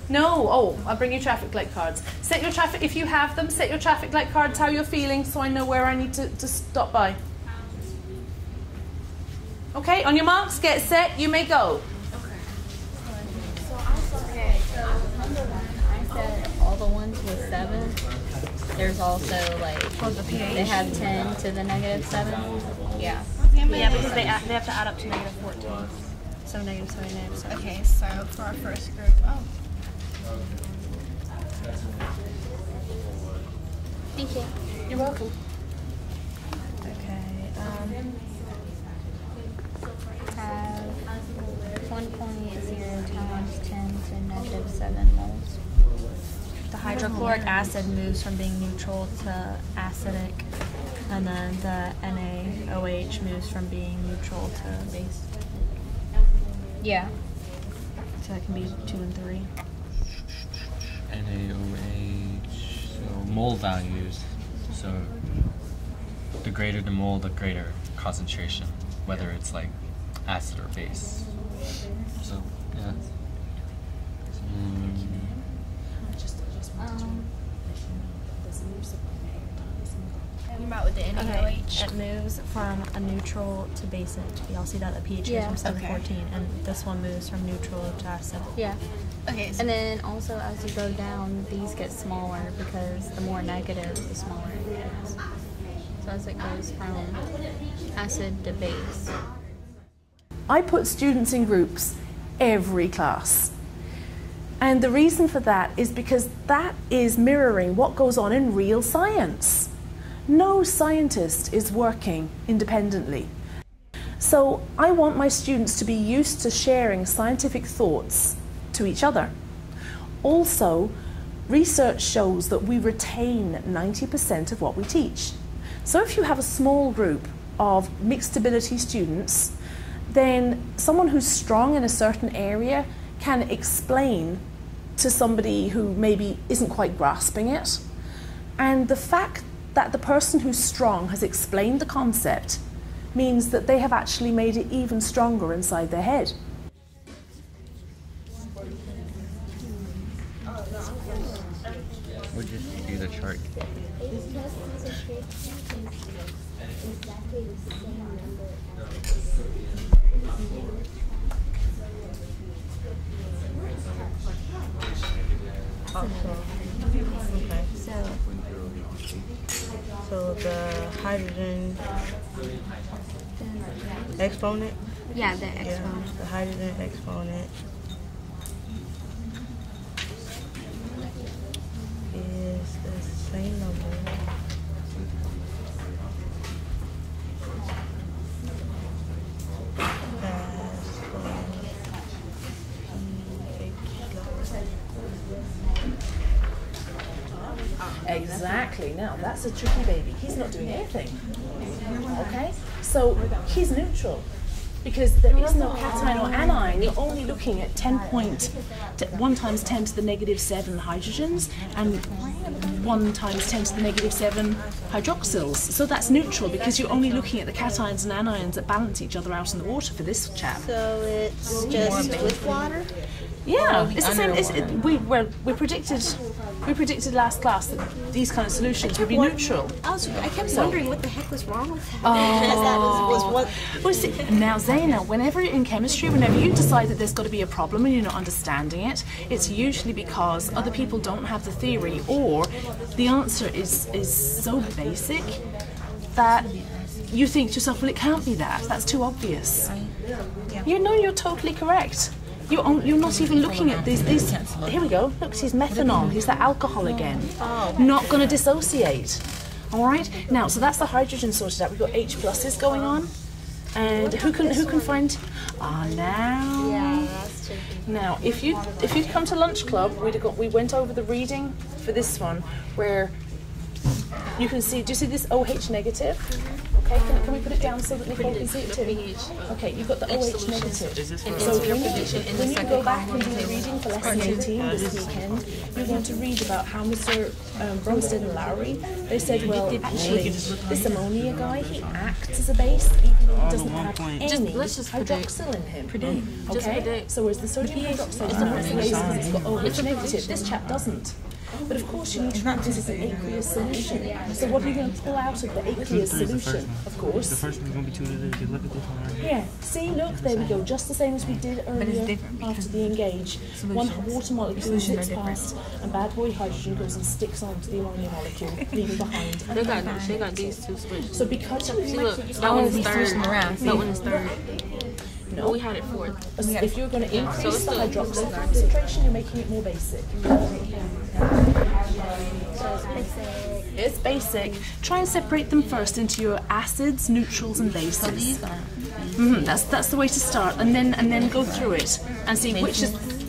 No. Oh, I'll bring you traffic light cards. Set your traffic if you have them. Set your traffic light cards how you're feeling, so I know where I need to, to stop by. Okay. On your marks, get set. You may go. Okay, so I said all the ones with seven. There's also like they have ten to the negative seven. Yeah. Yeah, because they, add, they have to add up to negative 14. So negative 7, negative 7. Okay, so for our first group, oh. Thank you. You're welcome. Okay. Um, have one point zero times ten to negative seven moles. The hydrochloric acid moves from being neutral to acidic, and then the NaOH moves from being neutral to base. Yeah. So that can be 2 and 3. NaOH, so mole values. So the greater the mole, the greater concentration, whether it's like acid or base. So yeah. Mm, Um, You about with the NaOH? it moves from a neutral to basic. Y'all see that the pH Yeah. goes from Okay. 714, and this one moves from neutral to acidic. yeah. Okay, so And then also as you go down, these get smaller because the more negative, the smaller it gets. So as it goes from acid to base. I put students in groups every class. And the reason for that is because that is mirroring what goes on in real science. No scientist is working independently. So I want my students to be used to sharing scientific thoughts to each other. Also, research shows that we retain 90% of what we teach. So if you have a small group of mixed ability students, then someone who's strong in a certain area can explain to somebody who maybe isn't quite grasping it. And the fact that the person who's strong has explained the concept means that they have actually made it even stronger inside their head. we'll just do the chart. Okay. So So the hydrogen exponent? yeah, the exponent. Yeah, the hydrogen exponent is the same number. That's a tricky baby. He's not doing anything. Okay? So he's neutral. Because there is no cation or anion, you're only looking at 10 point, t- 1 times 10 to the negative 7 hydrogens and 1 times 10 to the negative 7 hydroxyls. So that's neutral because you're only looking at the cations and anions that balance each other out in the water for this chap. So it's just with water? Yeah, it's the same. It's, it, we well, we predicted we predicted last class that these kind of solutions would be neutral. I, was, I kept wondering what the heck was wrong with that. Oh. (laughs) That was, was what. Well, see, now, Zaina, whenever in chemistry, whenever you decide that there's got to be a problem and you're not understanding it, it's usually because other people don't have the theory or the answer is, is so basic that you think to yourself, well, it can't be that. That's too obvious. You know, you're totally correct. You're, on, you're not even looking at these, these. Here we go. Look, he's methanol. He's that alcohol again. Not going to dissociate. All right. Now, so that's the hydrogen sorted out. We've got H pluses going on, and who can who can find? Ah, now. Yeah. Now, if you if you'd come to lunch club, we'd have got we went over the reading for this one where you can see. Do you see this OH negative? Okay, can, can we put it down so that Nicole can see it too. Okay, you've got the OH negative. Is this And for So when you, the when you go back and do the reading for lesson 18 this weekend, you're going to read about how Mr. Um, Brønsted and Lowry, they said, well, actually, this ammonia guy, he acts as a base even though he doesn't have any Just- let's just predict. hydroxyl in him. Predict. Okay? So whereas the sodium hydroxide acts as a base because it's got OH negative, this chap doesn't. But of course you need to prove this is an aqueous solution. So what are you going to pull out of the aqueous solution? Of course. The course. first one's gonna be two to this. Look at this one right. Yeah, see, look, there we go, just the same as we did earlier after the engage. One water molecule zips past, and bad boy hydrogen goes and sticks onto the ammonia molecule, leaving behind. (laughs) They got they got these two switched. So because you See, look, that one is third. around. That one is third. No. But we had it fourth. if you're going to increase it's the hydroxyl concentration, you're making it more basic. It's basic. Try and separate them first into your acids, neutrals, and bases. Mhm, that's that's the way to start, and then and then go through it and see which is.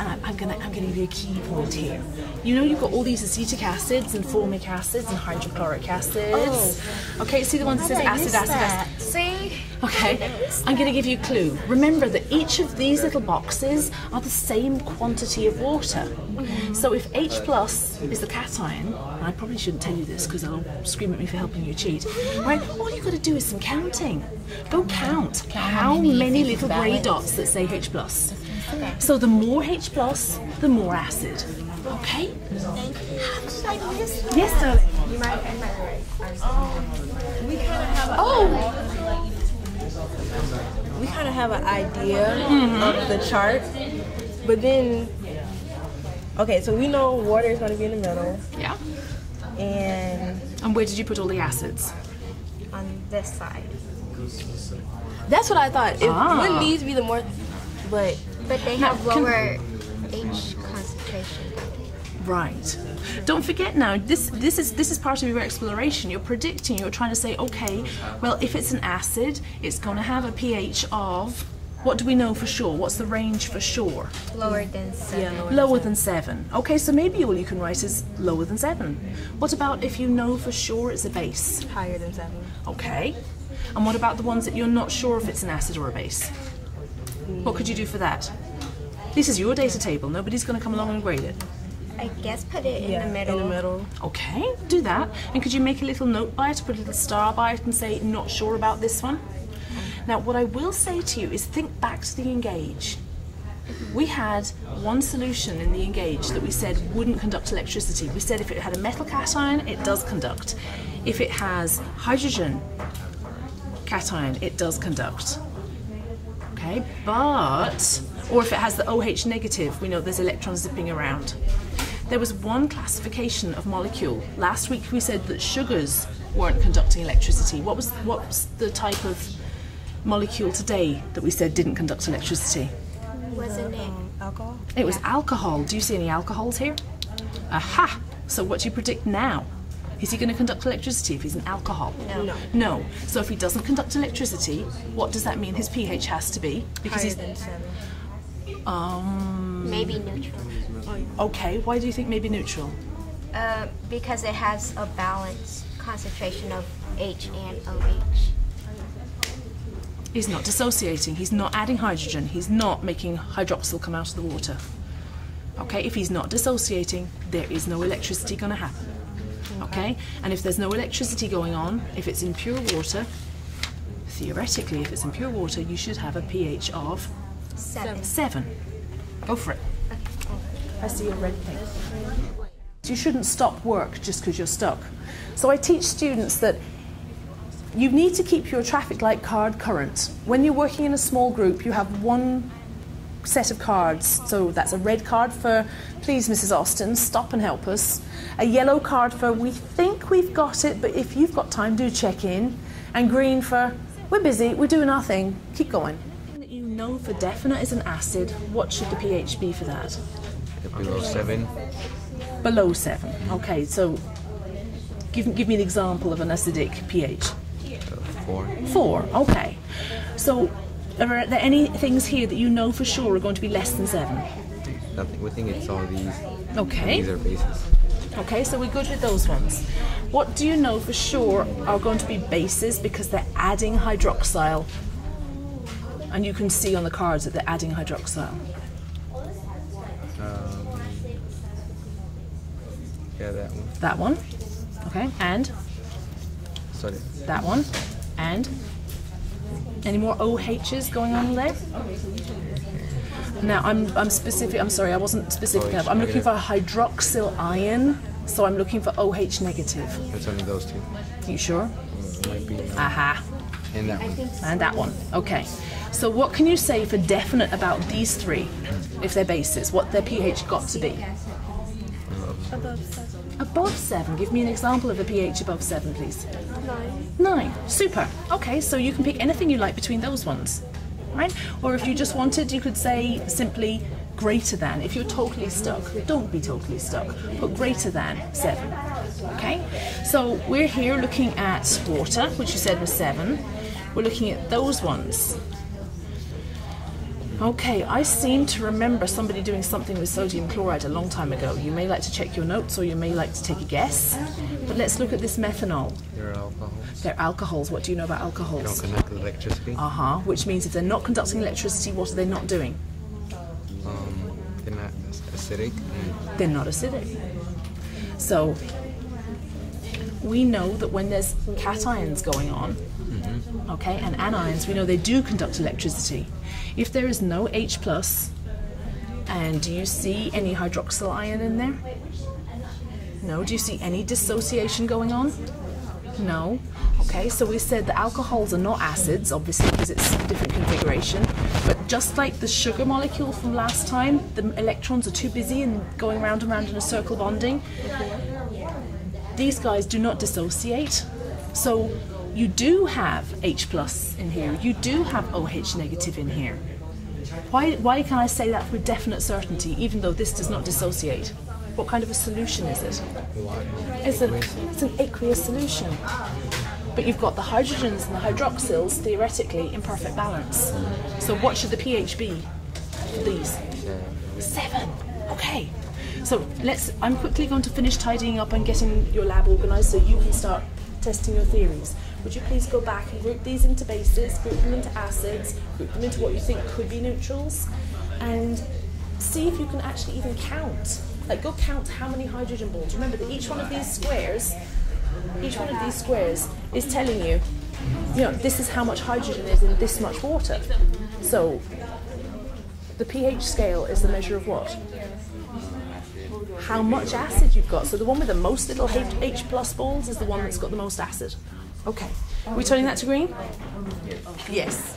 And I'm gonna I'm gonna give you a key point here. You know you've got all these acetic acids and formic acids and hydrochloric acids. Okay, see the one that says acid, acid, acid. See? Okay, I'm going to give you a clue. Remember that each of these little boxes are the same quantity of water. So if H plus is the cation, and I probably shouldn't tell you this because they'll scream at me for helping you cheat, right? All you've got to do is some counting. Go count how many little grey dots that say H plus. So the more H plus, the more acid. Okay? Yes, darling. You might, be right. We kind of have Oh, we kind of have an idea Mm-hmm. of the chart, but then okay, so we know water is going to be in the middle, yeah. and And where did you put all the acids? on this side. That's what I thought. It Ah. wouldn't these be the more, but But they Now, have can- lower H concentration. Right. Don't forget now. This this is this is part of your exploration. You're predicting. You're trying to say, okay, well, if it's an acid, it's going to have a pH of. What do we know for sure? What's the range for sure? Lower than seven. Lower than seven. Okay, so maybe all you can write is lower than seven. What about if you know for sure it's a base? Higher than seven. Okay. And what about the ones that you're not sure if it's an acid or a base? What could you do for that? This is your data table. Nobody's going to come along and grade it. I guess put it in Yeah, the middle. In the middle. Okay, do that. And could you make a little note by it, put a little star by it, and say, not sure about this one? Now, what I will say to you is think back to the engage. We had one solution in the engage that we said wouldn't conduct electricity. We said if it had a metal cation, it does conduct. If it has hydrogen cation, it does conduct. Okay, but, or if it has the OH negative, we know there's electrons zipping around. There was one classification of molecule. Last week we said that sugars weren't conducting electricity. What was what was the type of molecule today that we said didn't conduct electricity? Wasn't it? Alcohol. It was alcohol. Do you see any alcohols here? Aha! So what do you predict now? Is he going to conduct electricity if he's an alcohol? No. No. So if he doesn't conduct electricity, what does that mean his pH has to be? Because Higher he's than um Maybe neutral. okay, why do you think maybe neutral? Uh, because it has a balanced concentration of H and OH. He's not dissociating, he's not adding hydrogen, he's not making hydroxyl come out of the water. Okay, if he's not dissociating, there is no electricity going to happen. Okay, and if there's no electricity going on, if it's in pure water, theoretically, if it's in pure water, you should have a pH of Seven. seven. Go for it. I see a red thing. You shouldn't stop work just because you're stuck. So I teach students that you need to keep your traffic light card current. When you're working in a small group, you have one set of cards. So that's a red card for, please, Mrs. Austin, stop and help us. A yellow card for, we think we've got it, but if you've got time, do check in. And green for, we're busy, we're doing our thing, keep going. That you know for definite is an acid, what should the pH be for that? Below seven. Below seven. Okay, so give, give me an example of an acidic pH. Uh, four. Four, okay. So are there any things here that you know for sure are going to be less than seven? Nothing. We think it's all these. Okay. These are bases. Okay, so we're good with those ones. What do you know for sure are going to be bases because they're adding hydroxyl? And you can see on the cards that they're adding hydroxyl. Um, yeah, that one. That one. Okay, and Sorry. that one. And any more OHs going on there? Now I'm I'm specific. I'm sorry, I wasn't specific enough. I'm looking for hydroxyl ion, so I'm looking for OH negative. It's only those two. You sure? Mm, might be. Aha. And that one. And that one. Okay. So what can you say for definite about these three, if they're bases? What their pH got to be? Above seven. Above seven. Give me an example of a pH above seven, please. Nine. Nine. Super. Okay, so you can pick anything you like between those ones, right? Or if you just wanted, you could say simply greater than. If you're totally stuck, don't be totally stuck. Put greater than seven. Okay? So we're here looking at water, which you said was seven. We're looking at those ones. Okay, I seem to remember somebody doing something with sodium chloride a long time ago. You may like to check your notes or you may like to take a guess. But let's look at this methanol. They're alcohols. They're alcohols. What do you know about They alcohols? don't conduct electricity. Uh huh. Which means if they're not conducting electricity, what are they not doing? Um, they're not acidic. They're not acidic. So we know that when there's cations going on, okay, and anions, we know they do conduct electricity. If there is no H plus, and do you see any hydroxyl ion in there? No. Do you see any dissociation going on? No. Okay, so we said the alcohols are not acids, obviously, because it's a different configuration. But just like the sugar molecule from last time, the electrons are too busy and going round and round in a circle bonding. These guys do not dissociate. So you do have H plus in here. You do have OH negative in here. Why, why can I say that with definite certainty, even though this does not dissociate? What kind of a solution is it? It's, a, it's an aqueous solution. But you've got the hydrogens and the hydroxyls theoretically in perfect balance. So what should the pH be for these? Seven. Okay. So let's. I'm quickly going to finish tidying up and getting your lab organised so you can start testing your theories. Would you please go back and group these into bases, group them into acids, group them into what you think could be neutrals, and see if you can actually even count. Like go count how many hydrogen bonds. Remember that each one of these squares, each one of these squares is telling you, you know, this is how much hydrogen is in this much water. So the pH scale is the measure of what? How much acid you've got. So the one with the most little H, H plus balls is the one that's got the most acid. Okay. Are we turning that to green? Yes.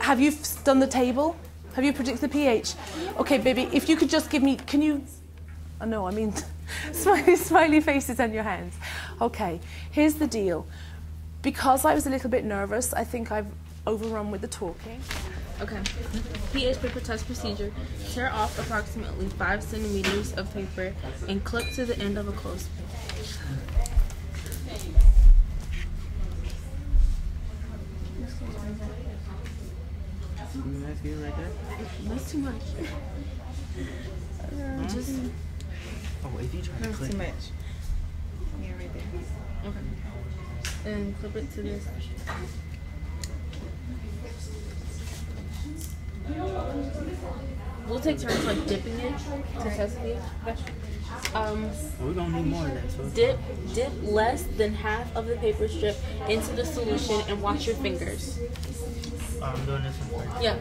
Have you done the table? Have you predicted the pH? Okay, baby, if you could just give me, can you? Oh, no, I mean, (laughs) smiley, smiley faces and your hands. Okay, here's the deal. Because I was a little bit nervous, I think I've overrun with the talking. Okay. pH paper test procedure. Tear off approximately 5 centimeters of paper and clip to the end of a clothespin. That's too much. Uh, just, Oh, if you try to That's too much. Yeah, right there. Okay. And clip it to this. We'll take turns like dipping it to test it. Um, We're gonna need more of that. So dip dip less than half of the paper strip into the solution and wash your fingers. I'm doing this one. Yeah.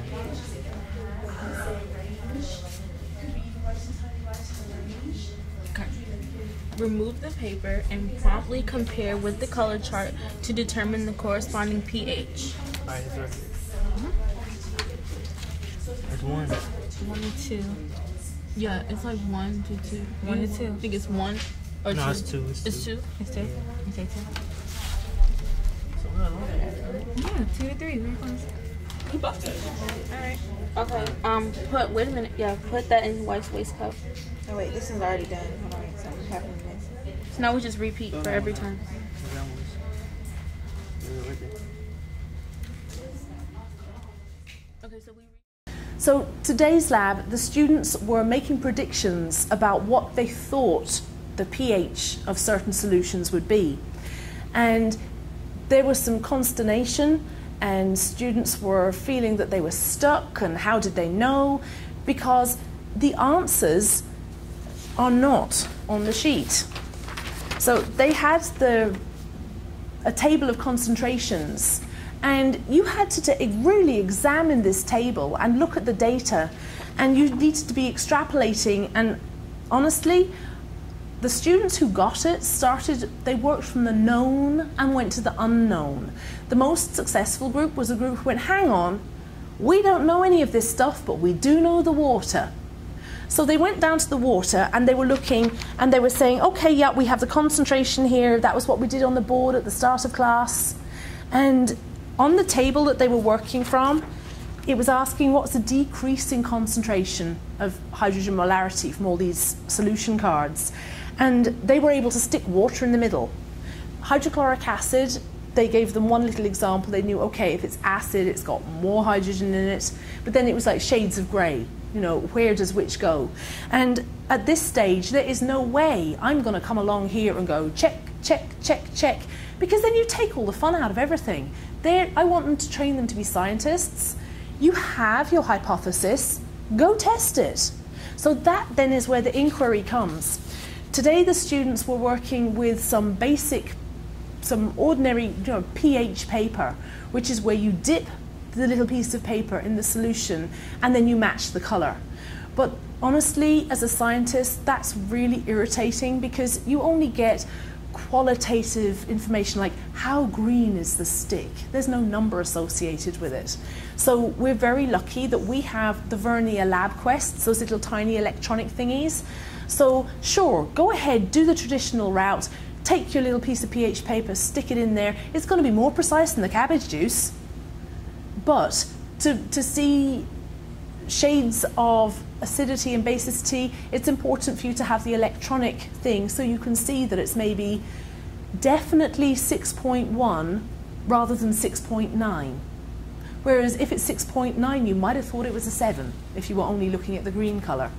Remove the paper and promptly compare with the color chart to determine the corresponding pH. Alright, it's right. It's one. One to two. Yeah, it's like one to two. One to two. Mm-hmm. I think it's one or No, two. it's two, it's It's two. two. It's two. You say two. So we're. Yeah, two or three. Very close. Alright. Uh, okay. Um. Put. Wait a minute. Yeah. Put that in White's waistcoat. Oh wait, this is already done. Hold on, something happened to this. So now we just repeat for every time. Okay, so we. So today's lab, the students were making predictions about what they thought the pH of certain solutions would be. And there was some consternation and students were feeling that they were stuck and how did they know? Because the answers are not on the sheet. So they had the a table of concentrations. And you had to really examine this table and look at the data. And you needed to be extrapolating. And honestly the students who got it started they worked from the known and went to the unknown. The most successful group was a group who went hang on we don't know any of this stuff but we do know the water so they went down to the water and they were looking and they were saying, okay, yeah, we have the concentration here. That was what we did on the board at the start of class. And on the table that they were working from, it was asking what's the decrease in concentration of hydrogen molarity from all these solution cards. And they were able to stick water in the middle. Hydrochloric acid, they gave them one little example. They knew, okay, if it's acid, it's got more hydrogen in it. But then it was like shades of grey you know, where does which go? And at this stage, there is no way I'm going to come along here and go check, check, check, check, because then you take all the fun out of everything. There, I want them to train them to be scientists. You have your hypothesis, go test it. So that then is where the inquiry comes. Today, the students were working with some basic, some ordinary you know, pH paper, which is where you dip the little piece of paper in the solution and then you match the color. But honestly, as a scientist, that's really irritating because you only get qualitative information like how green is the stick. There's no number associated with it. So we're very lucky that we have the Vernier Lab Quests, those little tiny electronic thingies. So sure, go ahead, do the traditional route, take your little piece of pH paper, stick it in there. It's going to be more precise than the cabbage juice. But to, to see shades of acidity and basicity, it's important for you to have the electronic thing so you can see that it's maybe definitely 6.1 rather than 6.9. Whereas if it's 6.9, you might have thought it was a 7 if you were only looking at the green colour.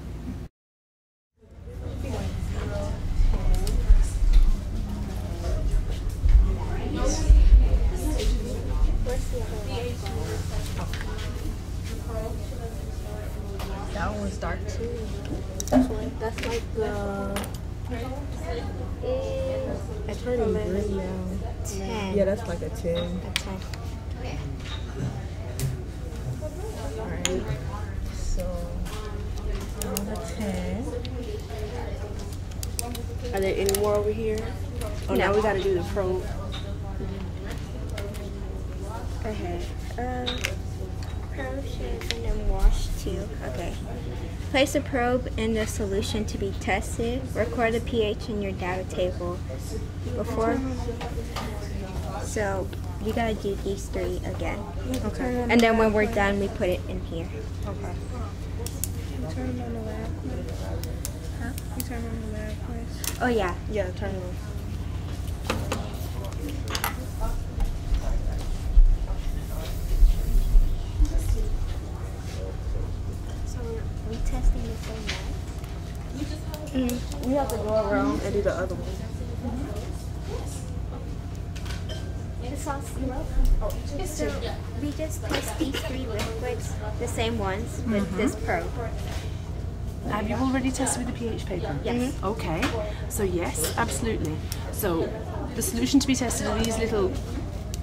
That one was dark too. That's like the. It's turning green now. 10. Yeah, that's like a 10. A 10. Okay. Alright. So, on a 10. Are there any more over here? Oh, now No. We gotta do the probe. Go ahead. Um, probe and then wash too. Okay. Place a probe in the solution to be tested. Record the pH in your data table before. So you gotta do these three again. Okay. And then when we're done, we put it in here. Okay. Turn on the lab. Huh? You turn on the Lab Quest. Oh yeah. Yeah, turn it on. So we testing the same way. Mm. We have to go around and do the other one. The sauce. So we just test these three liquids, the same ones, with this probe. Have you already tested with the pH paper? Yes. Okay. So yes, absolutely. So the solution to be tested are these little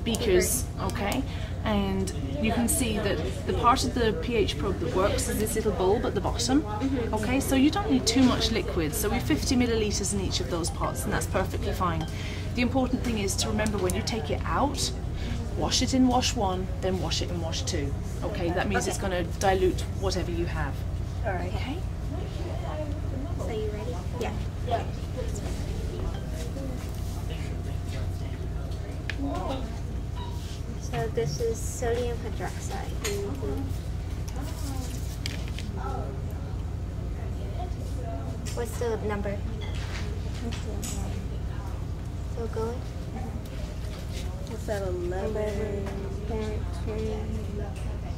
beakers, okay? And you can see that the part of the pH probe that works is this little bulb at the bottom. Okay, so you don't need too much liquid. So we've 50 milliliters in each of those pots, and that's perfectly fine. The important thing is to remember when you take it out, wash it in wash one, then wash it in wash two. Okay, that means it's going to dilute whatever you have. All right. Okay. So you ready? Yeah. So this is sodium hydroxide. What's the number? Still going? What's that, 11? Point twenty.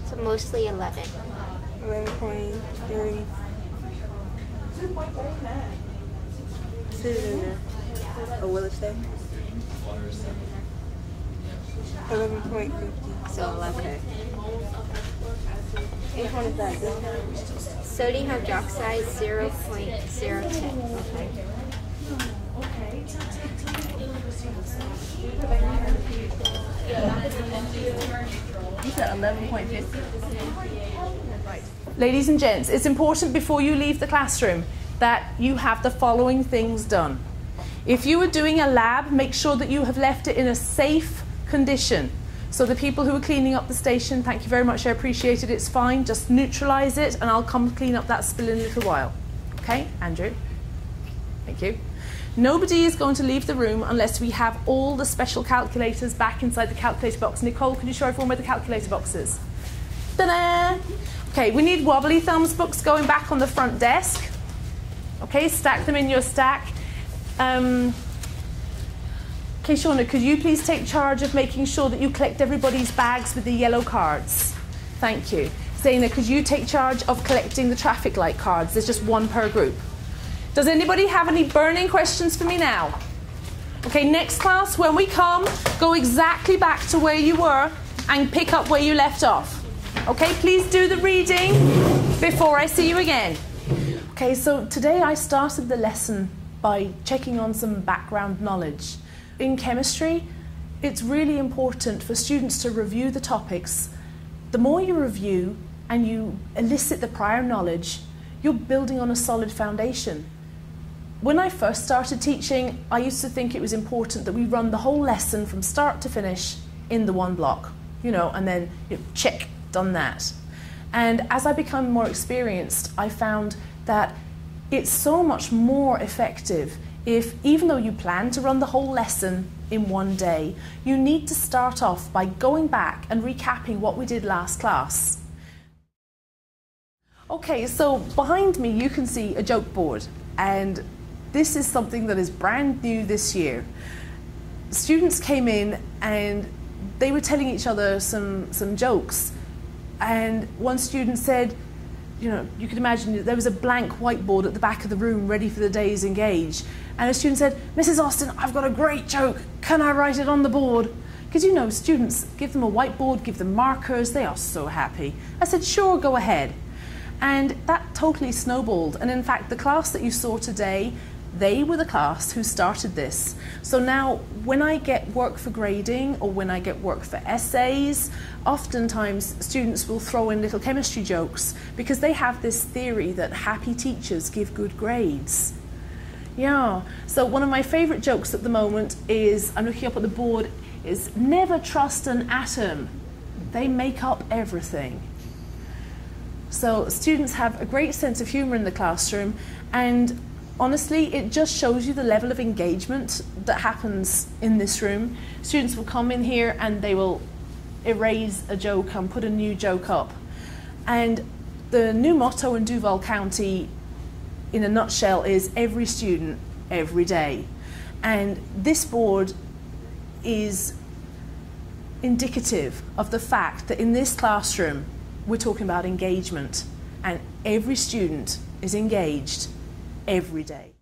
So mostly 11. Eleven point thirty. Sit it in there. Or will it stay? Eleven point fifty. So 11. Okay. Which one is that? This one? Sodium hydroxide 0.010. Okay. You said 11.50? Ladies and gents, it's important before you leave the classroom that you have the following things done. If you are doing a lab, make sure that you have left it in a safe condition. So the people who are cleaning up the station, thank you very much, I appreciate it, it's fine, just neutralise it and I'll come clean up that spill in a little while. Okay, Andrew? Thank you. Nobody is going to leave the room unless we have all the special calculators back inside the calculator box. Nicole, can you show everyone where the calculator box is? Ta-da! Okay, we need wobbly thumbs books going back on the front desk. Okay, stack them in your stack. Um, okay, Shauna, could you please take charge of making sure that you collect everybody's bags with the yellow cards? Thank you. Zaina, could you take charge of collecting the traffic light cards? There's just one per group. Does anybody have any burning questions for me now? Okay, next class, when we come, go exactly back to where you were and pick up where you left off. Okay, please do the reading before I see you again. Okay, so today I started the lesson by checking on some background knowledge. In chemistry, it's really important for students to review the topics. The more you review and you elicit the prior knowledge, you're building on a solid foundation. When I first started teaching, I used to think it was important that we run the whole lesson from start to finish in the one block, you know, and then you know, check, done that. And as I become more experienced, I found that it's so much more effective if, even though you plan to run the whole lesson in one day, you need to start off by going back and recapping what we did last class. Okay, so behind me you can see a joke board, and this is something that is brand new this year. Students came in and they were telling each other some, some jokes, and one student said, you know, you could imagine there was a blank whiteboard at the back of the room ready for the day's engage. And a student said, Mrs. Austin, I've got a great joke. Can I write it on the board? Because you know, students, give them a whiteboard, give them markers, they are so happy. I said, sure, go ahead. And that totally snowballed. And in fact, the class that you saw today, they were the class who started this. So now, when I get work for grading or when I get work for essays, oftentimes students will throw in little chemistry jokes because they have this theory that happy teachers give good grades. Yeah, so one of my favourite jokes at the moment is I'm looking up at the board is never trust an atom, they make up everything. So students have a great sense of humour in the classroom and honestly, it just shows you the level of engagement that happens in this room. Students will come in here and they will erase a joke and put a new joke up. And the new motto in Duval County, in a nutshell, is every student, every day. And this board is indicative of the fact that in this classroom, we're talking about engagement, and every student is engaged every day.